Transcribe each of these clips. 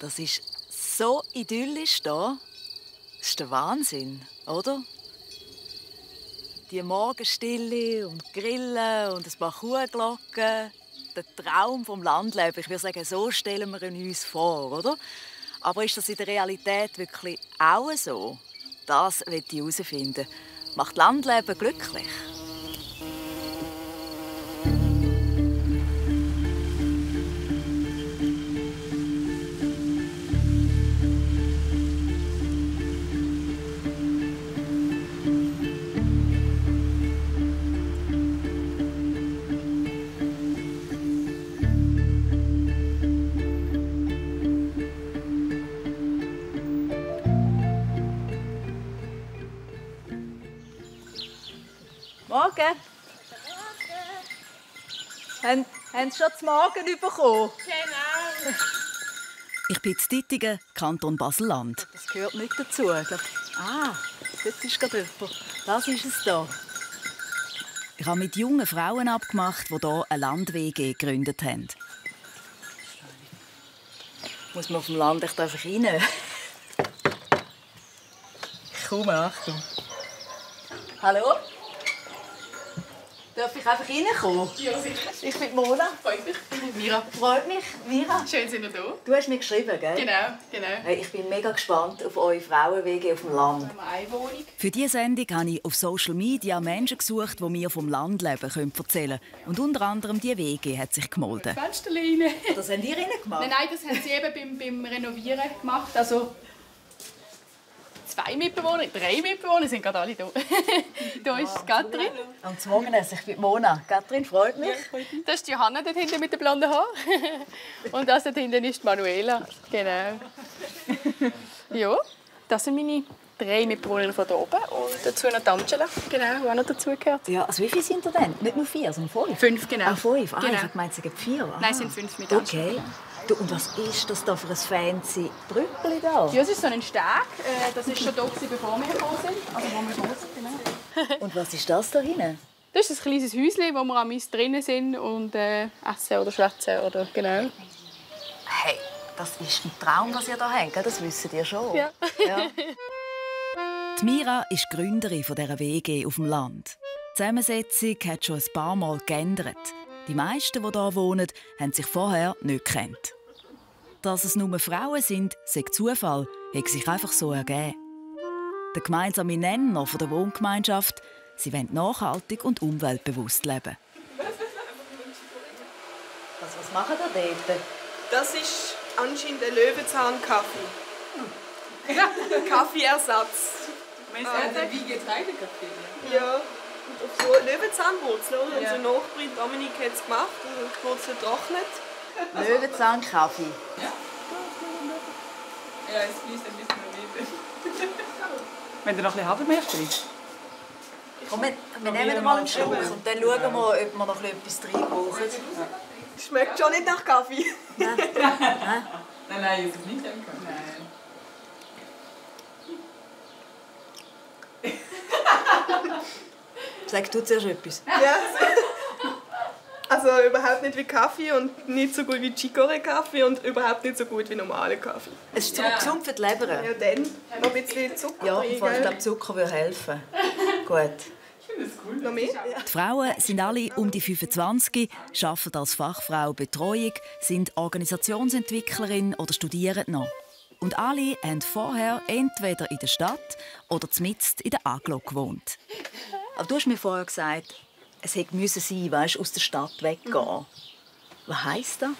Das ist so idyllisch da. Das ist der Wahnsinn, oder? Die Morgenstille und Grillen und ein paar Kuhglocken. Der Traum vom Landleben. Ich würde sagen, so stellen wir ihn uns vor, oder? Aber ist das in der Realität wirklich auch so? Das will ich herausfinden. Macht Landleben glücklich? Haben, haben Sie schon zum Morgen bekommen? Genau. Ich bin in Dittingen, Kanton Basel-Land. Das gehört nicht dazu. Ah, jetzt ist gerade jemand. Das ist es da. Ich habe mit jungen Frauen abgemacht, die hier eine Land-WG gegründet haben. Muss man auf dem Land echt einfach rein? Ich komme, Achtung. Hallo? Darf ich einfach reinkommen? Ja, sicher. Ich bin Mona. Freut mich. Mira. Freut mich, Mira. Schön sind wir da. Du hast mir geschrieben, gell? Genau, genau. Hey, Ich bin mega gespannt auf eure Frauenwege auf dem Land. Haben. Für diese Sendung habe ich auf Social Media Menschen gesucht, die mir vom Landleben können erzählen können. Und unter anderem die WG hat sich gemolden. Fensterleine. Das habt ihr rein gemacht? Nein, nein, das haben sie eben beim, beim Renovieren gemacht. Also zwei Mitbewohner, drei Mitbewohner sind gerade alle da. da ist Katrin. Am Zwogenes, ich bin Mona. Katrin, freut mich. Das ist die Johanna dort hinten mit den blonden Haaren. Und das dort hinten ist die Manuela. Genau. Ja, das sind meine drei Mitbewohner von hier oben. Und dazu noch die Angela, genau, die auch noch dazugehört. Ja, also wie viele sind ihr denn? Nicht nur vier, sondern fünf? Fünf, genau. Ah, fünf? Ah, Genau. ich habe gemeint, es sind vier. Ah. Nein, es sind fünf mit Angela. Okay. Du, und was ist das da für ein fancy Brückli da? Ja, es ist so ein Steg. Äh, Das ist schon da, bevor wir gekommen sind. Also, wo wir gekommen sind, genau. Und was ist das da hinten? Das ist ein kleines Häuschen, wo wir am Eis drinnen sind und äh, essen oder schwätzen. Oder, genau. Hey, das ist ein Traum, was ihr da habt, gell? das wisst ihr schon. Ja. ja. Die Mira ist Gründerin dieser WG auf dem Land. Die Zusammensetzung hat schon ein paar Mal geändert. Die meisten, die hier wohnen, haben sich vorher nicht gekannt. Dass es nur Frauen sind, sei Zufall, hat sich einfach so ergeben. Der gemeinsame Nenner von der Wohngemeinschaft, sie wollen nachhaltig und umweltbewusst leben. Was, was machen ihr dort? Das ist anscheinend ein Löwenzahnkaffee. Kaffeeersatz. wie Getreidekaffee. Ja. Und auf so Löwenzahnwurzel, oder? Unser Nachbarin Dominik hat es gemacht, also die Wurzel trocknet. Löwenzahn-Kaffee. Ja, es fließt ein bisschen mehr. Wenn du noch ein bisschen Hafermilch trinkst. Komm, wir, wir nehmen mal einen Schluck und dann schauen wir, ob wir noch etwas drin brauchen. Schmeckt schon nicht nach Kaffee. Nein, nein, ist es nicht. Nein. Sag du zuerst etwas. Ja. Also überhaupt nicht wie Kaffee und nicht so gut wie Chicorée-Kaffee und überhaupt nicht so gut wie normale Kaffee. Es ist so gesund für die Leber. Ja, dann noch ein bisschen Zucker Ja, ich glaube, Zucker würde helfen. Gut. Noch mehr? Die Frauen sind alle um die 25, arbeiten als Fachfrau Betreuung, sind Organisationsentwicklerin oder studieren noch. Und alle haben vorher entweder in der Stadt oder zumindest in der Aglo gewohnt. Aber du hast mir vorher gesagt, es hätte müssen sein, weißt, aus der Stadt weggehen. Was heisst das?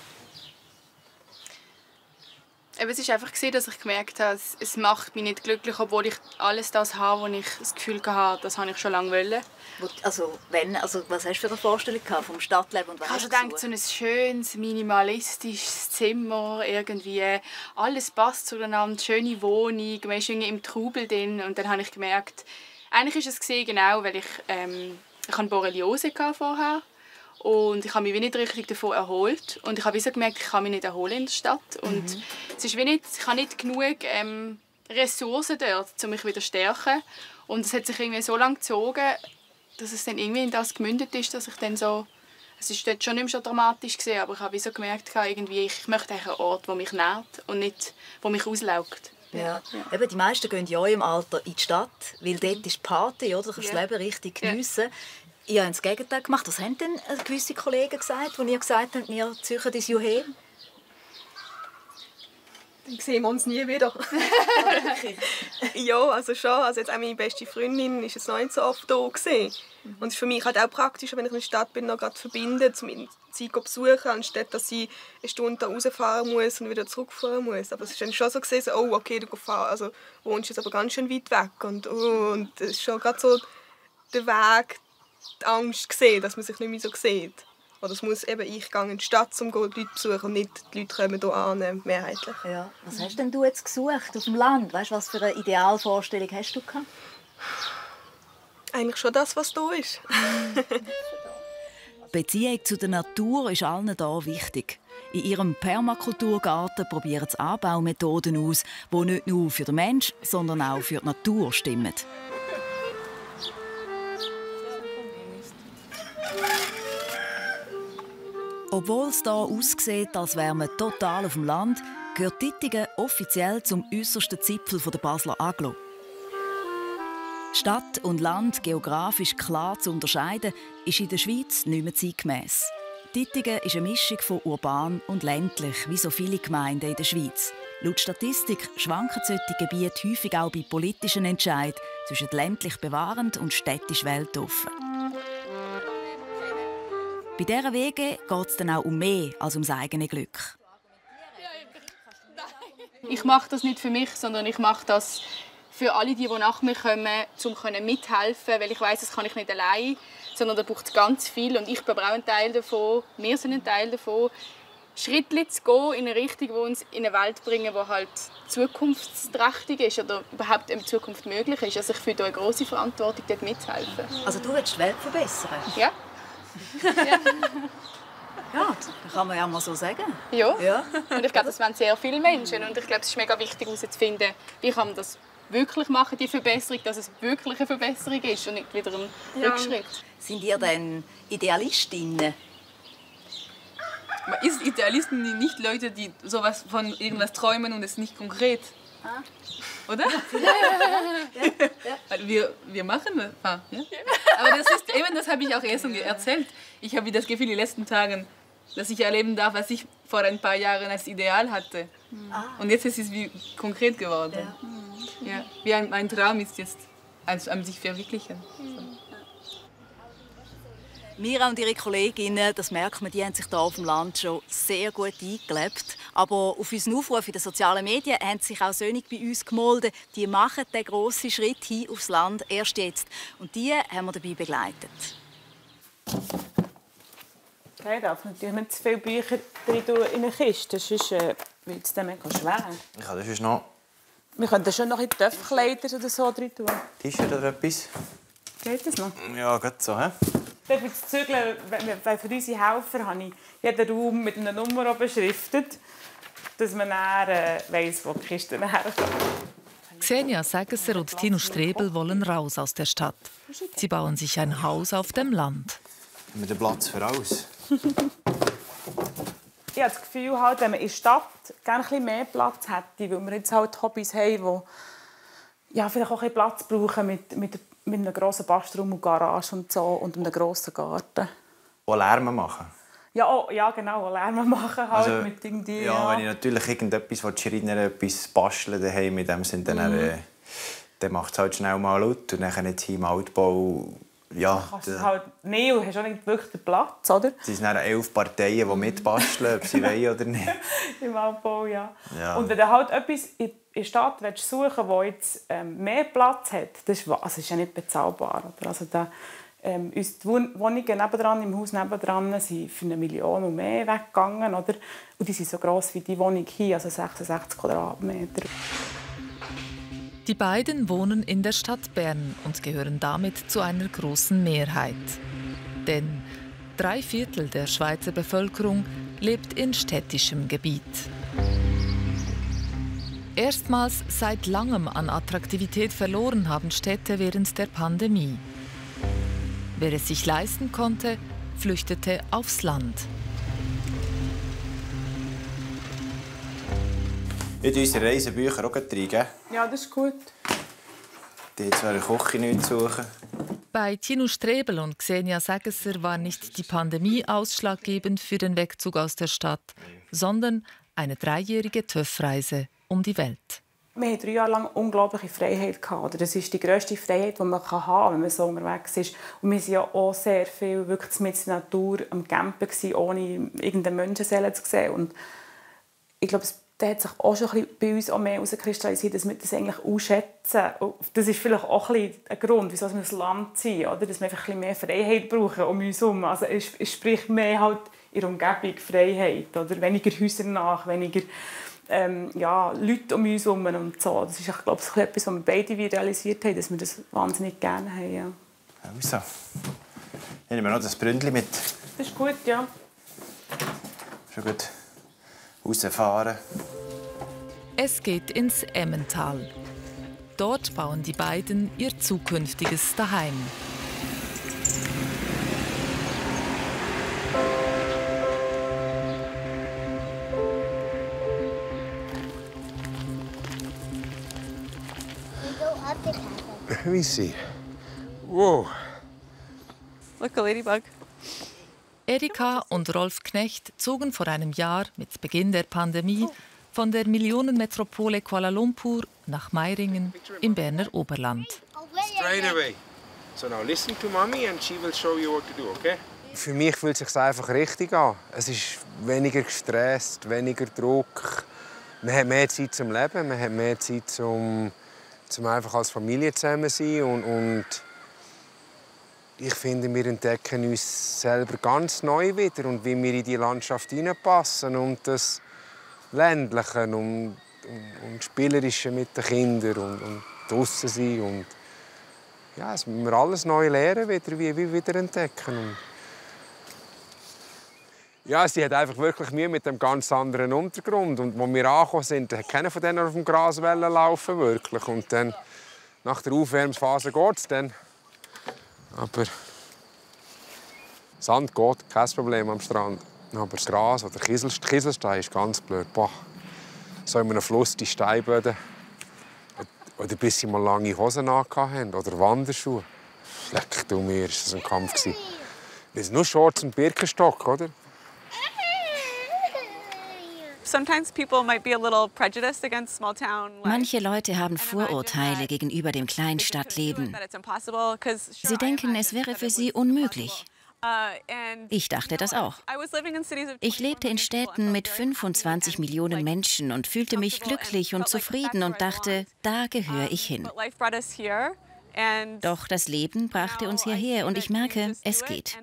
Eben, es ist einfach dass ich gemerkt habe, es, macht mich nicht glücklich, obwohl ich alles das habe, was ich das Gefühl hatte, das habe ich schon lange wollen. Wo- Also, wenn, also was hast du für eine Vorstellung gehabt vom Stadtleben und was Ich habe gedacht, so ein schönes, minimalistisches Zimmer, irgendwie alles passt zueinander, schöne Wohnung, man ist irgendwie im Trubel drin und dann habe ich gemerkt, eigentlich ist es genau, weil ich, ähm, ich hatte Borreliose vorher und ich habe mich wie nicht richtig davon erholt und ich habe so gemerkt, ich kann mich nicht erholen in der Stadt und es ist wie nicht, ich habe nicht genug ähm, Ressourcen dort, um mich wieder zu stärken und es hat sich irgendwie so lange gezogen, dass es dann irgendwie in das gemündet ist, dass ich dann so es ist dort schon nicht mehr so dramatisch gewesen, aber ich habe so gemerkt, irgendwie, ich möchte einen Ort, der mich nährt und nicht, der mich auslaugt. Ja. ja. Eben, die meisten gehen ja im Alter in die Stadt, weil dort ist Party, oder? Du kannst ja. das Leben richtig geniessen. Ihr habt das Gegenteil gemacht. Was haben denn gewisse Kollegen gesagt, als ihr gesagt habt, wir züchen das Juhe? Dann sehen wir uns nie wieder. ja, also schon. Also jetzt auch meine beste Freundin ist jetzt noch nicht so oft da gewesen. Und es ist für mich halt auch praktisch, wenn ich in der Stadt bin, noch gerade verbinden, um sie zu besuchen, anstatt dass sie eine Stunde rausfahren muss und wieder zurückfahren muss. Aber es ist dann schon so gesehen, oh, okay, du fahr, also wohnst jetzt aber ganz schön weit weg. Und, oh, und es ist schon gerade so der Weg, die Angst gesehen, dass man sich nicht mehr so sieht. Oder es muss eben ich gehe in die Stadt, um die Leute zu besuchen und nicht die Leute kommen hier an, mehrheitlich. Ja. Was hast denn du jetzt gesucht auf dem Land? Weißt, was für eine Idealvorstellung hast du gehabt? Eigentlich schon das, was da ist. Die Beziehung zu der Natur ist allen hier wichtig. In ihrem Permakulturgarten probieren sie Anbaumethoden aus, die nicht nur für den Mensch, sondern auch für die Natur stimmen. Obwohl es hier aussieht, als wäre man total auf dem Land, gehört Tittingen offiziell zum äußersten Zipfel der Basler Aglo. Stadt und Land geografisch klar zu unterscheiden, ist in der Schweiz nicht mehr zeitgemäss. Tittingen ist eine Mischung von urban und ländlich, wie so viele Gemeinden in der Schweiz. Laut Statistik schwanken solche Gebiete häufig auch bei politischen Entscheidungen zwischen ländlich bewahrend und städtisch weltoffen. Bei diesen Wegen geht es dann auch um mehr als ums eigene Glück. Ich mache das nicht für mich, sondern ich mache das für alle, die, die nach mir kommen, um mithelfen weil ich weiß, das kann ich nicht allein, sondern da braucht es ganz viel und ich bin aber auch ein Teil davon, wir sind ein Teil davon, Schritte zu gehen in eine Richtung, die uns in eine Welt bringen, die halt zukunftsträchtig ist oder überhaupt in Zukunft möglich ist. Also ich fühle eine große Verantwortung, dort mitzuhelfen. Also du willst die Welt verbessern? Ja ja. Ja, das kann man ja mal so sagen. Ja. ja. Und ich glaube, das wollen sehr viele Menschen. Und ich glaube, es ist mega wichtig herauszufinden, wie kann man das wirklich machen, die Verbesserung, dass es wirklich eine Verbesserung ist und nicht wieder ein ja. Rückschritt. Sind ihr denn Idealistinnen? Man ist Idealisten nicht Leute, die sowas von irgendwas träumen und es nicht konkret. Ah. Oder? Ja, ja, ja. wir, wir machen das. Ah, ja? Aber das ist eben, das habe ich auch erst erzählt. Ich habe das Gefühl, die letzten Tage, dass ich erleben darf, was ich vor ein paar Jahren als Ideal hatte. Ah. Und jetzt ist es wie konkret geworden. Ja. Wie ein, ein Traum ist jetzt an sich verwirklichen. Mhm. Mira und ihre Kolleginnen, das merkt man, die haben sich hier auf dem Land schon sehr gut eingelebt. Aber auf unseren Aufruf in den sozialen Medien haben sich auch Söhne bei uns gemolden. Die machen den grossen Schritt hin aufs Land erst jetzt. Und die haben wir dabei begleitet. Ich darf natürlich nicht zu viele Bücher in eine Kiste, sonst äh, wird es dann schwer. Ich habe das noch... Wir können schon noch in Töpfkleider oder so drin tun. T-Shirt oder etwas? Geht das noch? Ja, geht so. He? Für das Zügeln, weil für unsere Helfer habe ich jeden Raum mit einer Nummer beschriftet, dass man dann äh, weiss, wo die Kiste herkommt. Xenia Segesser und Tino Strebel wollen raus aus der Stadt. Sie bauen sich ein Haus auf dem Land. Mit dem Platz für alles. ich habe das Gefühl, halt, wenn man in der Stadt gerne ein mehr Platz hätte, weil wir jetzt halt Hobbys haben, die ja, vielleicht auch ein Platz brauchen mit, mit mit einem grossen Bastraum und Garage und so und einem grossen Garten. Auch Lärm machen? Ja, oh, ja genau, auch Lärm machen halt also, mit irgendwie, ja, ja, wenn ich natürlich irgendetwas schreiner etwas basteln daheim mit dem sind, dann, mhm. äh, dann macht es halt schnell mal laut und dann jetzt hier im Altbau ja, du halt nicht, du hast auch nicht wirklich den Platz, oder? Es sind dann elf Parteien, die mitbasteln, ob sie wollen oder nicht. Im Altbau, ja. ja. Und wenn du halt etwas in der Stadt willst suchen willst, das jetzt ähm, mehr Platz hat, das ist, also ist ja nicht bezahlbar. Oder? Also da, ähm, uns die Wohnungen nebendran, im Haus nebendran sind für eine Million und mehr weggegangen. Oder? Und die sind so gross wie die Wohnung hier, also 66 Quadratmeter. Die beiden wohnen in der Stadt Bern und gehören damit zu einer großen Mehrheit. Denn drei Viertel der Schweizer Bevölkerung lebt in städtischem Gebiet. Erstmals seit langem an Attraktivität verloren haben Städte während der Pandemie. Wer es sich leisten konnte, flüchtete aufs Land. In unsere Reisebücher auch rein, Ja, das ist gut. Die jetzt wäre Küche nicht suchen. Bei Tino Strebel und Xenia Sagesser war nicht die Pandemie ausschlaggebend für den Wegzug aus der Stadt, sondern eine dreijährige TÜV-Reise um die Welt. Wir hatten drei Jahre lang unglaubliche Freiheit. Gehabt. Das ist die grösste Freiheit, die man haben kann, wenn man so unterwegs ist. Und wir waren ja auch sehr viel wirklich mit der Natur am Campen, ohne irgendeine Menschenseele zu sehen. Und ich glaube, da hat sich auch schon ein bei uns auch mehr herauskristallisiert, dass wir das eigentlich ausschätzen. das ist vielleicht auch ein, ein Grund, wieso wir das Land ziehen, oder? dass wir einfach ein mehr Freiheit brauchen um uns herum. Also es, es spricht mehr halt in der Umgebung Freiheit, oder? weniger Häuser nach, weniger ähm, ja, Leute um uns herum und so. Das ist ich glaube ich, etwas, was wir beide realisiert haben, dass wir das wahnsinnig gerne haben. Ja. Also, ich nehme noch das Bründli mit. Das ist gut, ja. Schon gut rausfahren. Es geht ins Emmental. Dort bauen die beiden ihr zukünftiges Daheim. Let me see. Whoa. Look, a ladybug. Erika und Rolf Knecht zogen vor einem Jahr mit Beginn der Pandemie von der Millionenmetropole Kuala Lumpur nach Meiringen im Berner Oberland. Straight away. So now listen to mommy and she will show you what to do, okay? Für mich fühlt es sich einfach richtig an. Es ist weniger gestresst, weniger Druck. Man hat mehr Zeit zum Leben, man hat mehr Zeit zum, zum einfach als Familie zusammen sein und, und ich finde, wir entdecken uns selber ganz neu wieder und wie wir in die Landschaft hineinpassen und das Ländliche und, und, und Spielerische mit den Kindern und, und draussen sein und ja, es müssen wir alles neu lernen, wieder, wie wir wieder entdecken. Und ja, sie hat einfach wirklich Mühe mit dem ganz anderen Untergrund. Und als wir angekommen sind, hat keiner von denen auf dem Gras laufen wirklich. Und dann, nach der Aufwärmphase geht es dann. Aber Sand geht, kein Problem am Strand. Aber das Gras oder Kiesel, Kieselstein ist ganz blöd. Boah. So in einem Fluss die Steinböden. Oder bis sie mal lange Hosen haben oder Wanderschuhe. Fleck du mir, ist das ein Kampf. Sind nur Shorts und Birkenstock, oder? Manche Leute haben Vorurteile gegenüber dem Kleinstadtleben. Sie denken, es wäre für sie unmöglich. Uh, ich dachte das auch. Ich lebte in Städten mit 25 Millionen Menschen und fühlte mich glücklich und zufrieden und dachte, da gehöre ich hin. Doch das Leben brachte uns hierher und ich merke, es geht.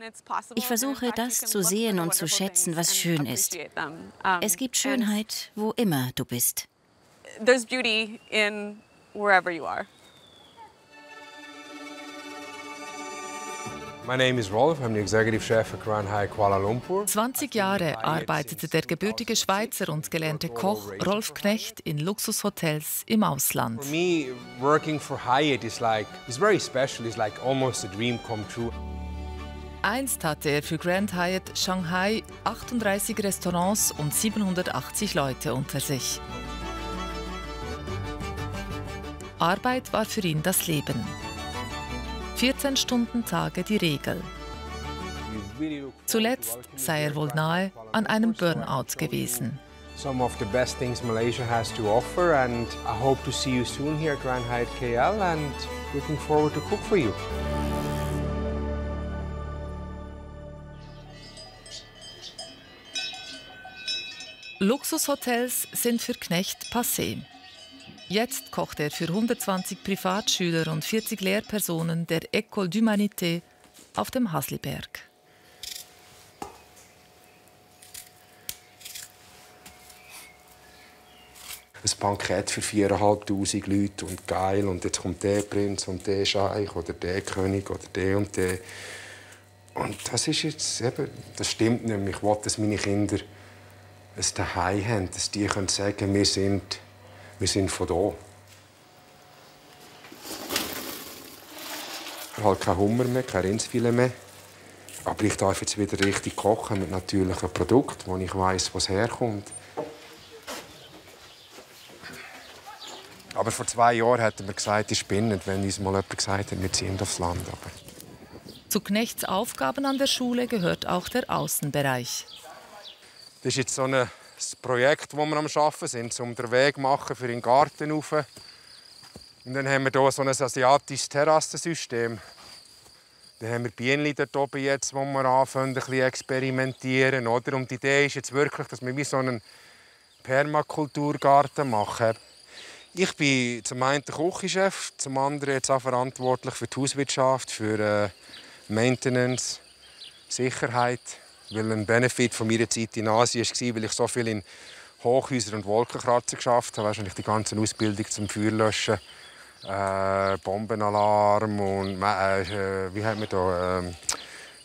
Ich versuche das zu sehen und zu schätzen, was schön ist. Es gibt Schönheit, wo immer du bist. There's beauty in wherever you are. My name is Rolf, I'm the executive chef at Grand Hyatt Kuala Lumpur. 20 Jahre arbeitete der gebürtige Schweizer und gelernte Koch Rolf Knecht in Luxushotels im Ausland. For me, working for Hyatt is like, is very special. It's like almost a dream come true. Einst hatte er für Grand Hyatt Shanghai 38 Restaurants und 780 Leute unter sich. Arbeit war für ihn das Leben. 14-Stunden-Tage die Regel. Zuletzt sei er wohl nahe an einem Burnout gewesen. Some of the best things Malaysia has to offer and I hope to see you soon here at Grand Hyatt KL and looking forward to cook for you. Luxushotels sind für Knecht passé. Jetzt kocht er für 120 Privatschüler und 40 Lehrpersonen der École d'Humanité auf dem Hasliberg. ein Bankett für 4'500 Leute und geil und jetzt kommt der Prinz und der Scheich oder der König oder der und der. Und das ist jetzt eben, das stimmt nämlich. Ich will, dass meine Kinder ein Zuhause haben, dass die können sagen, wir sind wir sind von da. Ich habe keinen Hummer mehr, kein Rindsfilet mehr. Aber ich darf jetzt wieder richtig kochen mit natürlichen Produkten, wo ich weiß, wo es herkommt. Aber vor zwei Jahren hat er mir gesagt, ich spinne, wenn uns mal jemand gesagt hat, wir ziehen aufs Land. Aber zu Knechts Aufgaben an der Schule gehört auch der Außenbereich. Das ist jetzt so ein Projekt, das wir am Arbeiten sind, um den Weg machen für den Garten rauf. Und dann haben wir hier so ein asiatisches Terrassensystem. Dann haben wir Bienen dort oben jetzt, wo wir anfangen, ein experimentieren. Oder? Und die Idee ist jetzt wirklich, dass wir wie so einen Permakulturgarten machen. Ich bin zum einen der Küchenchef, zum anderen jetzt auch verantwortlich für die Hauswirtschaft, für äh, Maintenance, Sicherheit. Weil ein Benefit von meiner Zeit in Asien war, weil ich so viel in Hochhäusern und Wolkenkratzer geschafft habe. Weißt, ich die ganze Ausbildung zum Feuerlöschen, äh, Bombenalarm und äh, wie haben wir da äh,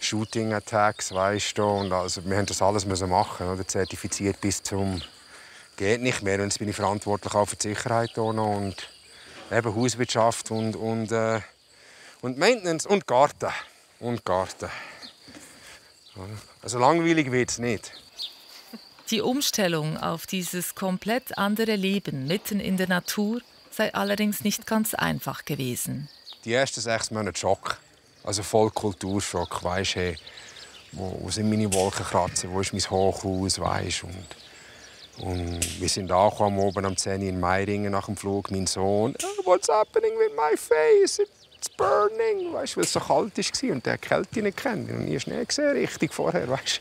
Shooting Attacks, weißt du, und also wir haben das alles müssen machen, oder zertifiziert bis zum geht nicht mehr. Und jetzt bin ich verantwortlich auch für die Sicherheit hier und eben Hauswirtschaft und, und, äh, und Maintenance und Garten. Und Garten. Also langweilig wird es nicht. Die Umstellung auf dieses komplett andere Leben mitten in der Natur sei allerdings nicht ganz einfach gewesen. Die ersten sechs Monate Schock. Also voll Kulturschock. Weißt, hey, wo, wo sind meine Wolkenkratzer? Wo ist mein Hochhaus? Weißt, und und wir sind auch oben am 10 in Meiringen nach dem Flug. Mein Sohn, oh, what's happening with my face? It's burning. Weißt, weil es so kalt war und der Kälte nicht kennt. Und nie Schnee gesehen, richtig vorher. Weißt.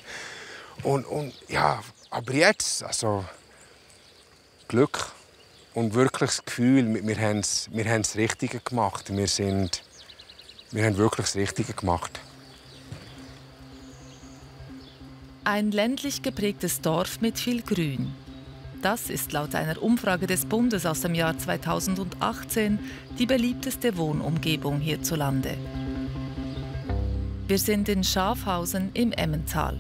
Und, und ja, aber jetzt, also Glück und wirklich das Gefühl, wir haben es wir das Richtige gemacht. Wir, sind, wir haben wirklich das Richtige gemacht. Ein ländlich geprägtes Dorf mit viel Grün. Das ist laut einer Umfrage des Bundes aus dem Jahr 2018 die beliebteste Wohnumgebung hierzulande. Wir sind in Schafhausen im Emmental.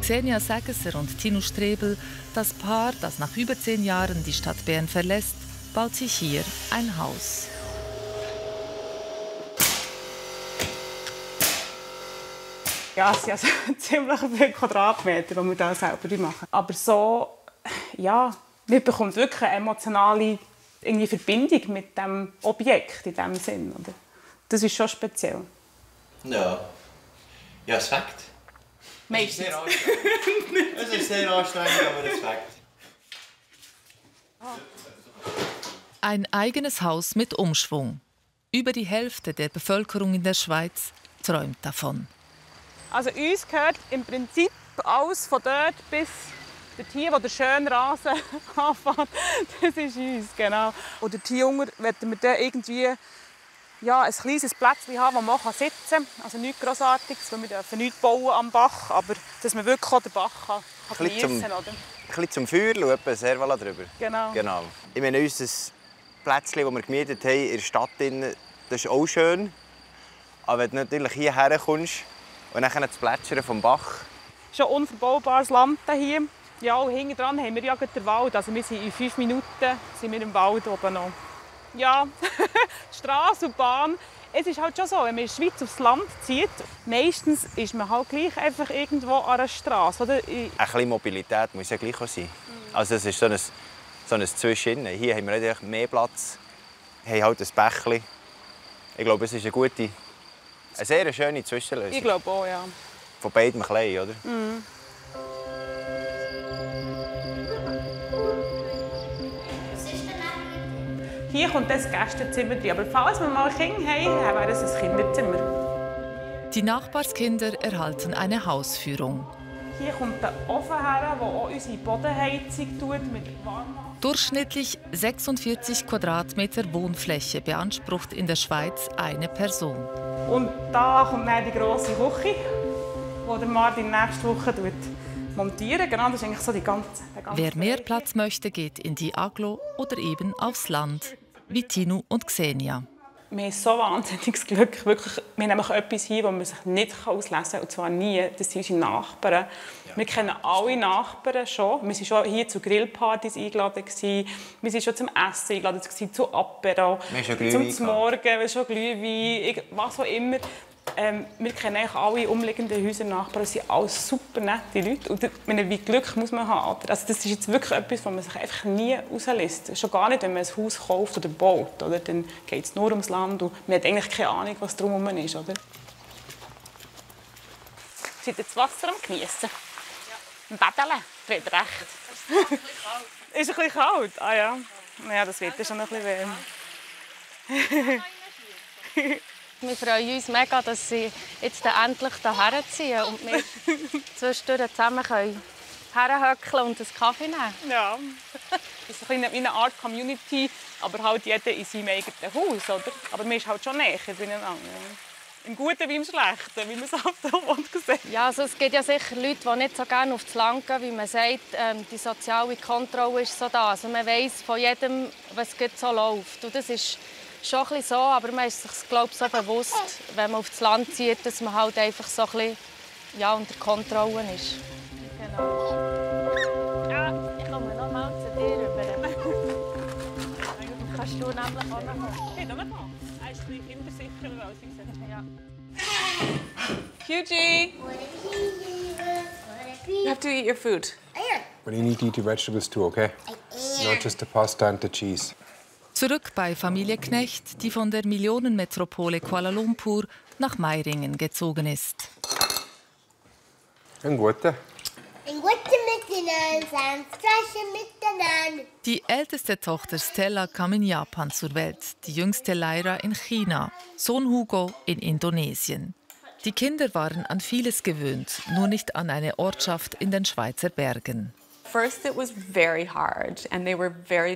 Xenia Sägesser und Tino Strebel, das Paar, das nach über zehn Jahren die Stadt Bern verlässt, baut sich hier ein Haus. Ja, es sind also ziemlich viele Quadratmeter, die wir da selber machen. Aber so, ja, man bekommt wirklich eine emotionale irgendwie Verbindung mit dem Objekt in diesem Sinn. Oder? Das ist schon speziell. Ja. Ja, es fängt. Meistens. Es ist sehr anstrengend, aber es fängt. Ein eigenes Haus mit Umschwung. Über die Hälfte der Bevölkerung in der Schweiz träumt davon. Also uns gehört im Prinzip alles von dort bis dorthin, wo der schöne Rasen anfängt. Das ist uns, genau. Und hier unten wollen wir dann irgendwie ja, ein kleines Plätzchen haben, wo man sitzen kann. Also nichts Grossartiges, weil wir dürfen nichts bauen am Bach, aber dass man wirklich auch den Bach kann, kann geniessen kann. Ein bisschen zum Feuer schauen, ein Servala drüber. Genau. genau. Ich meine, unser Plätzchen, das wir gemietet haben in der Stadt, das ist auch schön. Aber wenn du natürlich hierher kommst, und dann das Plätschern vom Bach. Schon unverbaubares Land hier. Ja, und hinten dran haben wir ja den Wald. Also wir sind in fünf Minuten sind wir im Wald oben noch. Ja, Straße und Bahn. Es ist halt schon so, wenn man in der Schweiz aufs Land zieht, meistens ist man halt gleich einfach irgendwo an einer Straße. Oder? Ein bisschen Mobilität muss ja gleich sein. Also es ist so ein, so ein Zwischen. Hier haben wir nicht mehr Platz, haben halt ein Bächchen. Ich glaube, es ist eine gute eine sehr schöne Zwischenlösung. Ich glaube auch, ja. Von beiden klein, oder? Mhm. Hier kommt das Gästezimmer drin. Aber falls wir mal Kinder haben, wäre es ein Kinderzimmer. Die Nachbarskinder erhalten eine Hausführung. Hier kommt der Ofen her, der auch unsere Bodenheizung tut mit Warmwasser. Durchschnittlich 46 Quadratmeter Wohnfläche beansprucht in der Schweiz eine Person. Und da kommt dann die grosse Küche, die der Martin nächste Woche montieren. Genau, das ist eigentlich so die ganze, ganze Wer mehr Platz möchte, geht in die Aglo oder eben aufs Land, wie Tino und Xenia wir haben so wahnsinniges Glück. Wirklich, wir haben etwas hier, das man sich nicht auslesen kann, und zwar nie. Das sind unsere Nachbarn. Ja. Wir kennen alle Nachbarn schon. Wir waren schon hier zu Grillpartys eingeladen. Wir waren schon zum Essen eingeladen, zu Apero, zum Morgen, wir schon Glühwein, was auch immer. Ähm, wir kennen eigentlich alle umliegenden Häuser Nachbarn, das sind alles super nette Leute. Und meine, wie Glück muss man haben. Also das ist jetzt wirklich etwas, was man sich einfach nie rauslässt. Schon gar nicht, wenn man ein Haus kauft oder baut. Oder? Dann geht es nur ums Land und man hat eigentlich keine Ahnung, was drumherum ist. Oder? Seid ihr das Wasser am Genießen? Ja. Badeln? Wird recht. Ist ein bisschen kalt. Ah ja. Ja, das wird schon ein bisschen weh. Wir freuen uns mega, dass sie jetzt endlich hierher ziehen und wir zwischendurch zusammen können herhöckeln und einen Kaffee nehmen. Ja, das ist eine, eine Art Community, aber halt jeder in seinem eigenen Haus. Oder? Aber man ist halt schon näher beieinander. Im Guten wie im Schlechten, wie man es halt so sieht. Ja, also es gibt ja sicher Leute, die nicht so gerne aufs Land gehen, wie man sagt, ähm, die soziale Kontrolle ist so da. Also man weiß von jedem, was so läuft. Und das ist schon ein so, aber man ist sich glaube so bewusst, wenn man aufs Land zieht, dass man halt einfach so ein bisschen, ja, unter Kontrolle ist. Genau. Ja, ich komme noch mal zu dir rüber. Kannst du nämlich auch noch mal. Hey, dann mal. Er ist ein kindersicherer als ich. Ja. Hugie! You have to eat your food. But you need to eat your vegetables too, okay? Not just the pasta and the cheese. Zurück bei Familie Knecht, die von der Millionenmetropole Kuala Lumpur nach Meiringen gezogen ist. Ein guter. Ein guter miteinander, ein miteinander. Die älteste Tochter Stella kam in Japan zur Welt, die jüngste Lyra in China, Sohn Hugo in Indonesien. Die Kinder waren an vieles gewöhnt, nur nicht an eine Ortschaft in den Schweizer Bergen.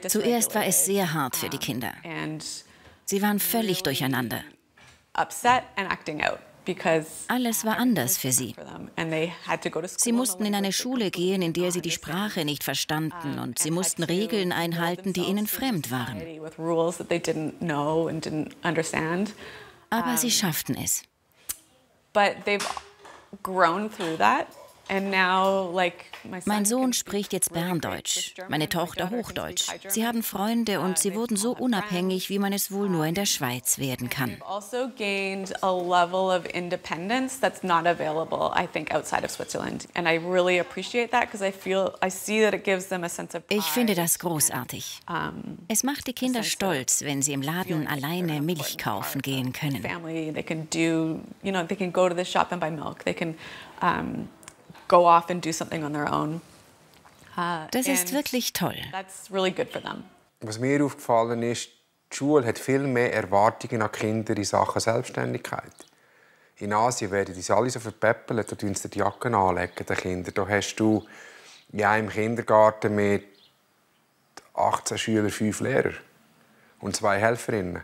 Zuerst war es sehr hart für die Kinder. Sie waren völlig durcheinander. Alles war anders für sie. Sie mussten in eine Schule gehen, in der sie die Sprache nicht verstanden und sie mussten Regeln einhalten, die ihnen fremd waren. Aber sie schafften es. Mein Sohn spricht jetzt Berndeutsch, meine Tochter Hochdeutsch. Sie haben Freunde und sie wurden so unabhängig, wie man es wohl nur in der Schweiz werden kann. Also ich finde das großartig. Es macht die Kinder stolz, wenn sie im Laden alleine Milch kaufen gehen können. Go off and do something on their own. Uh, das ist wirklich toll. That's really good for them. Was mir aufgefallen ist, die Schule hat viel mehr Erwartungen an Kinder in Sachen Selbstständigkeit. In Asien werden die alle so verpäppelt, da tun sie die Jacken anlegen, den Kindern. Da hast du ja im Kindergarten mit 18 Schülern fünf Lehrer und zwei Helferinnen.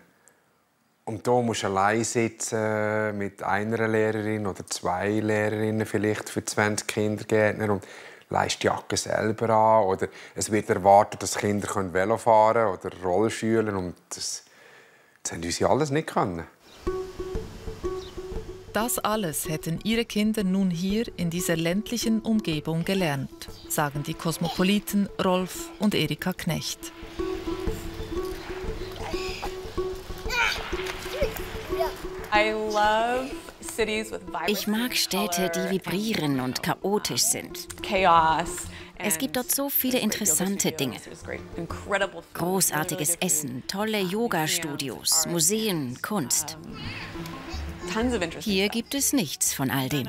Und da musst du allein sitzen mit einer Lehrerin oder zwei Lehrerinnen vielleicht für 20 Kindergärtner und leist die Jacke selber an. Oder es wird erwartet, dass Kinder Velo fahren können oder Rollschüler und das, das haben unsere alles nicht können. Das alles hätten ihre Kinder nun hier in dieser ländlichen Umgebung gelernt, sagen die Kosmopoliten Rolf und Erika Knecht. Ich mag Städte, die vibrieren und chaotisch sind. Es gibt dort so viele interessante Dinge. Großartiges Essen, tolle Yoga-Studios, Museen, Kunst. Hier gibt es nichts von all dem.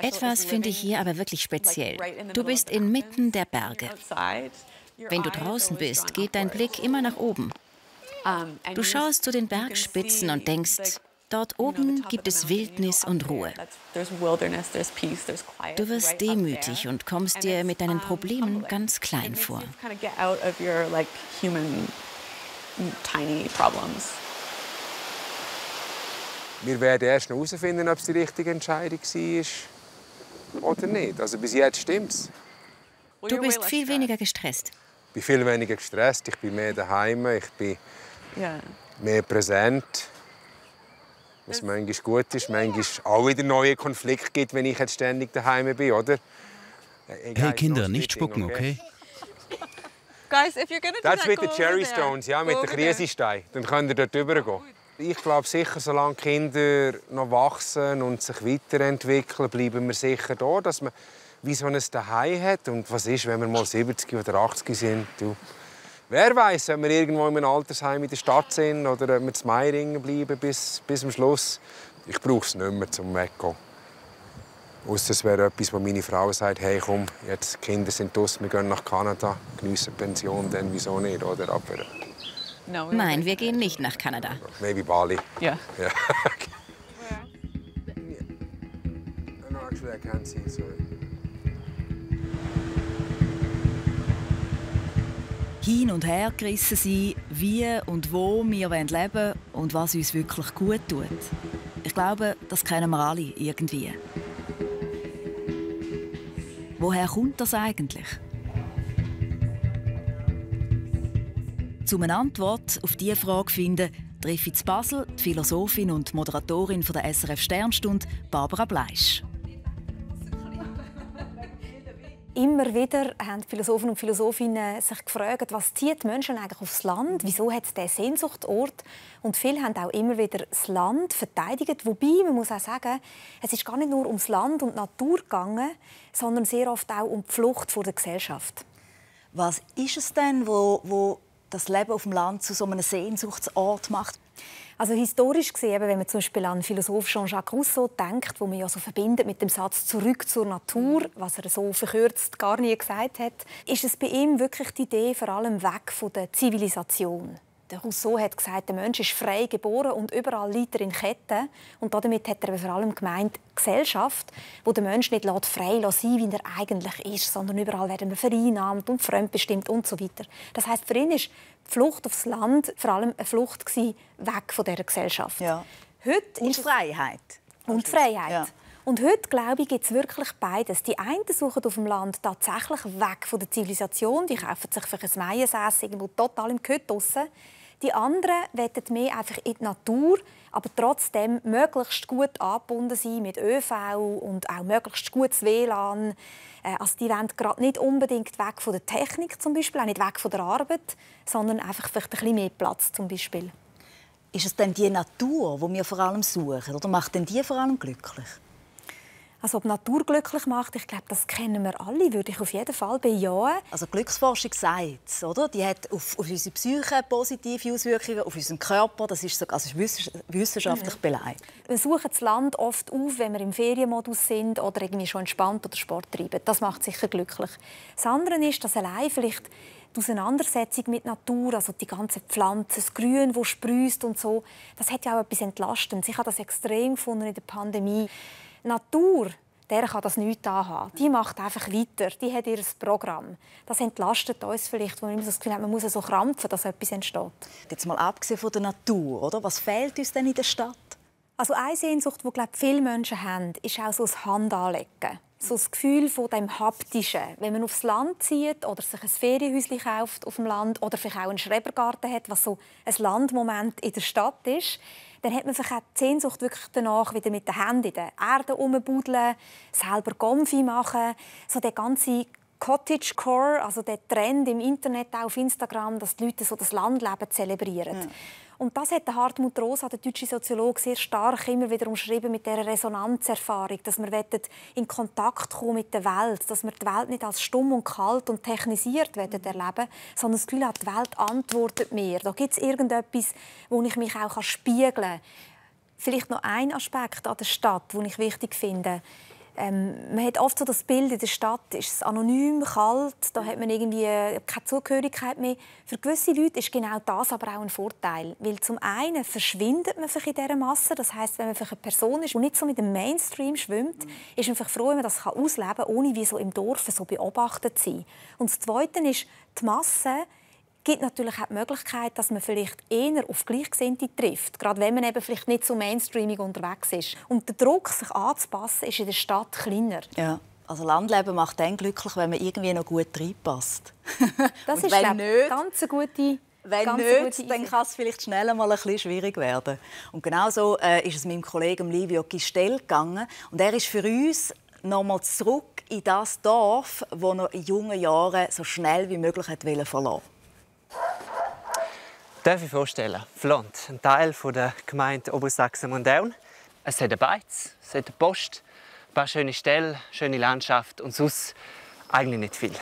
Etwas finde ich hier aber wirklich speziell. Du bist inmitten der Berge. Wenn du draußen bist, geht dein Blick immer nach oben. Du schaust zu den Bergspitzen und denkst, dort oben gibt es Wildnis und Ruhe. Du wirst demütig und kommst dir mit deinen Problemen ganz klein vor. Wir werden erst noch herausfinden, ob es die richtige Entscheidung war oder nicht. Also bis jetzt stimmt es. Du bist viel weniger gestresst bin viel weniger gestresst, ich bin mehr daheim, ich bin yeah. mehr präsent. Was manchmal gut ist, manchmal auch wieder neue Konflikte gibt, wenn ich jetzt ständig daheim bin, oder? Egal, hey Kinder, nicht spucken, okay? Guys, if you're gonna do Das that, mit go den Cherry. Stones, ja, mit den. Krisensteinen. Dann könnt ihr dort rübergehen. Ich glaube sicher, solange Kinder noch wachsen und sich weiterentwickeln, bleiben wir sicher da, dass man wie so ein Daheim hat. Und was ist, wenn wir mal 70 oder 80 sind? Du, wer weiß, wenn wir irgendwo in einem Altersheim in der Stadt sind oder wir zu Meiringen bleiben bis, bis zum Schluss. Ich brauche es nicht mehr zum Weggehen. Ausser es wäre etwas, wo meine Frau sagt, hey komm, jetzt Kinder sind draußen, wir gehen nach Kanada, geniessen Pension, dann wieso nicht, oder? Aber Nein, wir gehen nicht nach Kanada. maybe Bali. Yeah. Ja. no, actually, I see, sorry. Hin und her gerissen sein, wie und wo wir leben wollen und was uns wirklich gut tut. Ich glaube, das kennen wir alle irgendwie. Woher kommt das eigentlich? Um eine Antwort auf diese Frage zu finden, treffe ich in Basel die Philosophin und Moderatorin von der SRF Sternstunde, Barbara Bleisch. Immer wieder haben die Philosophen und Philosophinnen sich gefragt, was zieht die Menschen eigentlich aufs Land? Wieso hat es diesen Sehnsuchtsort? Und viele haben auch immer wieder das Land verteidigt. Wobei, man muss auch sagen, es ist gar nicht nur ums Land und die Natur gegangen, sondern sehr oft auch um die Flucht vor der Gesellschaft. Was ist es denn, wo, wo das Leben auf dem Land zu so einem Sehnsuchtsort macht? Also historisch gesehen, wenn man zum Beispiel an den Philosoph Jean-Jacques Rousseau denkt, wo man ja so verbindet mit dem Satz «Zurück zur Natur», was er so verkürzt gar nie gesagt hat, ist es bei ihm wirklich die Idee vor allem weg von der Zivilisation. Der Rousseau hat gesagt, der Mensch ist frei geboren und überall liegt er in Ketten. Und damit hat er vor allem gemeint Gesellschaft, wo der Mensch nicht frei sein wie er eigentlich ist, sondern überall werden wir vereinnahmt und fremdbestimmt und so weiter. Das heißt, für ihn ist die Flucht aufs Land vor allem eine Flucht gewesen, weg von dieser Gesellschaft. Ja. Heute Und Freiheit. und Freiheit. Ja. Und heute, glaube ich, gibt es wirklich beides. Die einen suchen auf dem Land tatsächlich weg von der Zivilisation. Die kaufen sich für ein Maiensäß irgendwo total im Gehöt draussen. Die anderen wollen mehr einfach in die Natur, aber trotzdem möglichst gut angebunden sein mit ÖV und auch möglichst gutes WLAN. Äh, Also die wollen gerade nicht unbedingt weg von der Technik, zum Beispiel, auch nicht weg von der Arbeit, sondern einfach vielleicht ein bisschen mehr Platz zum Beispiel. Ist es denn die Natur, die wir vor allem suchen? Oder macht denn die vor allem glücklich? Also ob Natur glücklich macht, ich glaube, das kennen wir alle, würde ich auf jeden Fall bejahen. Also Glücksforschung sagt es, oder? Die hat auf, auf unsere Psyche positive Auswirkungen, auf unseren Körper. Das ist, so, also ist wiss- wissenschaftlich Mhm. belegt. Wir suchen das Land oft auf, wenn wir im Ferienmodus sind oder irgendwie schon entspannt oder Sport treiben. Das macht sicher glücklich. Das andere ist, dass allein vielleicht die Auseinandersetzung mit Natur, also die ganzen Pflanzen, das Grün, das sprießt und so, das hat ja auch etwas Entlastendes. Ich habe das extrem gefunden in der Pandemie. Natur, der kann das nicht anhaben. Die macht einfach weiter. Die hat ihr Programm. Das entlastet uns vielleicht, wo man immer so das Gefühl hat, man muss so krampfen, dass etwas entsteht. Jetzt mal abgesehen von der Natur, oder? Was fehlt uns denn in der Stadt? Also eine Sehnsucht, die glaube viele Menschen haben, ist auch so das Handanlegen. So das Gefühl von dem Haptischen. Wenn man aufs Land zieht oder sich ein Ferienhäuschen kauft auf dem Land oder vielleicht auch einen Schrebergarten hat, was so ein Landmoment in der Stadt ist, dann hat man vielleicht auch die Sehnsucht wirklich danach, wieder mit den Händen in der Erde rumbuddeln, selber Gomfi machen, so der ganze Cottagecore, also der Trend im Internet, auch auf Instagram, dass die Leute so das Landleben zelebrieren. Und das hat der Hartmut Rosa, der deutsche Soziologe, sehr stark immer wieder umschrieben mit dieser Resonanzerfahrung, dass wir in Kontakt kommen mit der Welt, dass wir die Welt nicht als stumm und kalt und technisiert erleben, sondern das Gefühl hat, die Welt antwortet mir. Da gibt es irgendetwas, wo ich mich auch spiegeln kann. Vielleicht noch ein Aspekt an der Stadt, den ich wichtig finde. Ähm, man hat oft so das Bild in der Stadt, ist es anonym, kalt, da hat man irgendwie keine Zugehörigkeit mehr. Für gewisse Leute ist genau das aber auch ein Vorteil, weil zum einen verschwindet man in dieser Masse, das heißt, wenn man eine Person ist, die nicht so mit dem Mainstream schwimmt, ist man froh, wenn man das ausleben kann, ohne wie so im Dorf so beobachtet zu sein. Und das Zweite ist, die Masse gibt natürlich auch die Möglichkeit, dass man vielleicht eher auf Gleichgesinnte trifft, gerade wenn man eben vielleicht nicht so mainstreamig unterwegs ist. Und der Druck, sich anzupassen, ist in der Stadt kleiner. Ja. Also Landleben macht dann glücklich, wenn man irgendwie noch gut reinpasst. Das ist wenn nicht, ganz eine gute Wenn ganz nicht, dann kann es vielleicht schnell mal ein bisschen schwierig werden. Und genauso äh, ist es meinem Kollegen Livio Gistel gegangen. Und er ist für uns nochmal zurück in das Dorf, das er in jungen Jahren so schnell wie möglich verlassen wollte. Darf ich vorstellen? Flont, ein Teil der Gemeinde Obersachsen-Mondaun. Es hat eine Beiz, es hat eine Post, ein paar schöne Stellen, schöne Landschaft und sonst eigentlich nicht viel.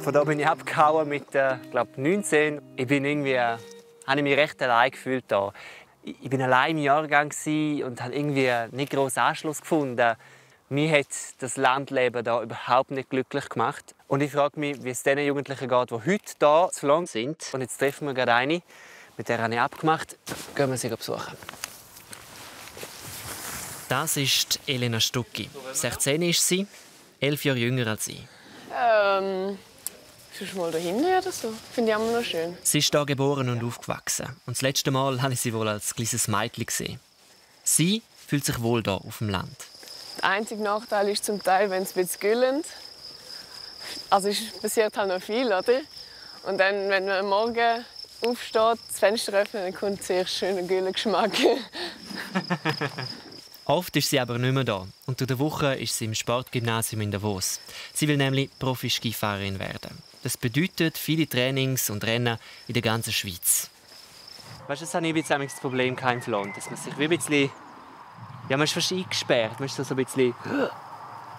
Von da bin ich abgehauen mit äh, glaub 19. Ich bin irgendwie, äh, habe ich mich recht allein gefühlt da. Ich, bin allein im Jahrgang und habe irgendwie nicht großen Anschluss gefunden. Mir hat das Landleben da überhaupt nicht glücklich gemacht. Und ich frage mich, wie es den Jugendlichen geht, die heute hier zu lang sind. Und jetzt treffen wir gerade eine, mit der habe ich abgemacht. Gehen wir sie besuchen. Das ist Elena Stucki. 16 ist sie, 11 Jahre jünger als ich. Ähm, sonst mal dahinter oder so. Finde ich immer noch schön. Sie ist hier geboren und aufgewachsen. Und das letzte Mal habe ich sie wohl als kleines Mädchen gesehen. Sie fühlt sich wohl hier auf dem Land. Der einzige Nachteil ist zum Teil, wenn es ein bisschen güllend Also es passiert halt noch viel, oder? Und dann, wenn man morgen aufsteht, das Fenster öffnet, dann kommt sehr schöner güller Geschmack. Oft ist sie aber nicht mehr da und durch die Woche ist sie im Sportgymnasium in Davos. Sie will nämlich Profi-Skifahrerin werden. Das bedeutet viele Trainings und Rennen in der ganzen Schweiz. Weißt du, das habe ich ein das Problem kein Flon, dass man sich wie ein bisschen ja, man ist fast eingesperrt. Man ist so ein bisschen...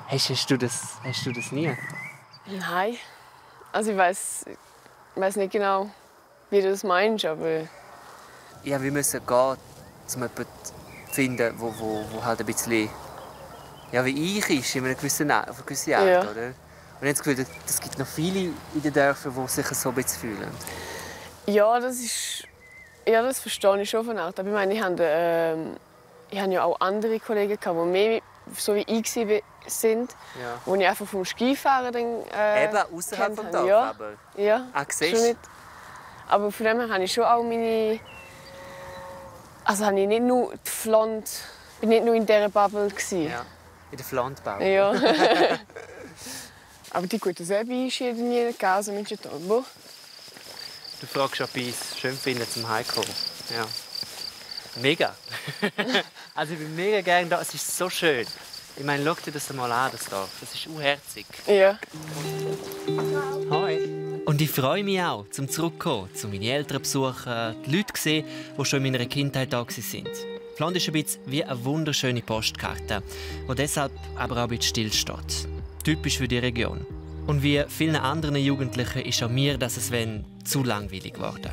Hast, hast, du das, hast du das nie? Nein. Also ich weiß weiß nicht genau, wie du das meinst, aber... Ja, wir müssen gehen, um jemanden zu finden, wo, wo, wo halt ein bisschen... Ja, wie ich ist, in einer gewissen, auf eine gewisse Art, ja. oder? Und ich habe das Gefühl, es gibt noch viele in den Dörfern, die sich so ein bisschen fühlen. Ja, das ist... Ja, das verstehe ich schon von Art. Aber ich meine, ich habe... Ähm ich hatte ja auch andere Kollegen, die mehr so wie ich sind, ja. wo ich einfach vom Skifahren dann, äh, Eben, außerhalb vom Dorf, ja. aber... Ja, ah, siehst Aber von dem her habe ich schon auch meine... Also habe ich nicht nur die Flont... bin nicht nur in dieser Bubble. Gewesen. Ja, in der Flont-Bubble. Ja. aber die guten Sebi ist jeden nie Gase mit Tombo. Du fragst, ob ich es schön finde zum Heimkommen. Ja. Mega. also ich bin mega gerne da. Es ist so schön. Ich meine, schau dir das mal an, das Dorf. Das ist unherzig. Ja. Hoi. Und ich freue mich auch, zum zurückkommen, zu meine Eltern besuchen, die Leute sehen, die schon in meiner Kindheit da waren. Fland ist ein bisschen wie eine wunderschöne Postkarte, die deshalb aber auch ein bisschen stillsteht. Typisch für die Region. Und wie vielen anderen Jugendlichen ist auch mir das es wenn zu langweilig geworden.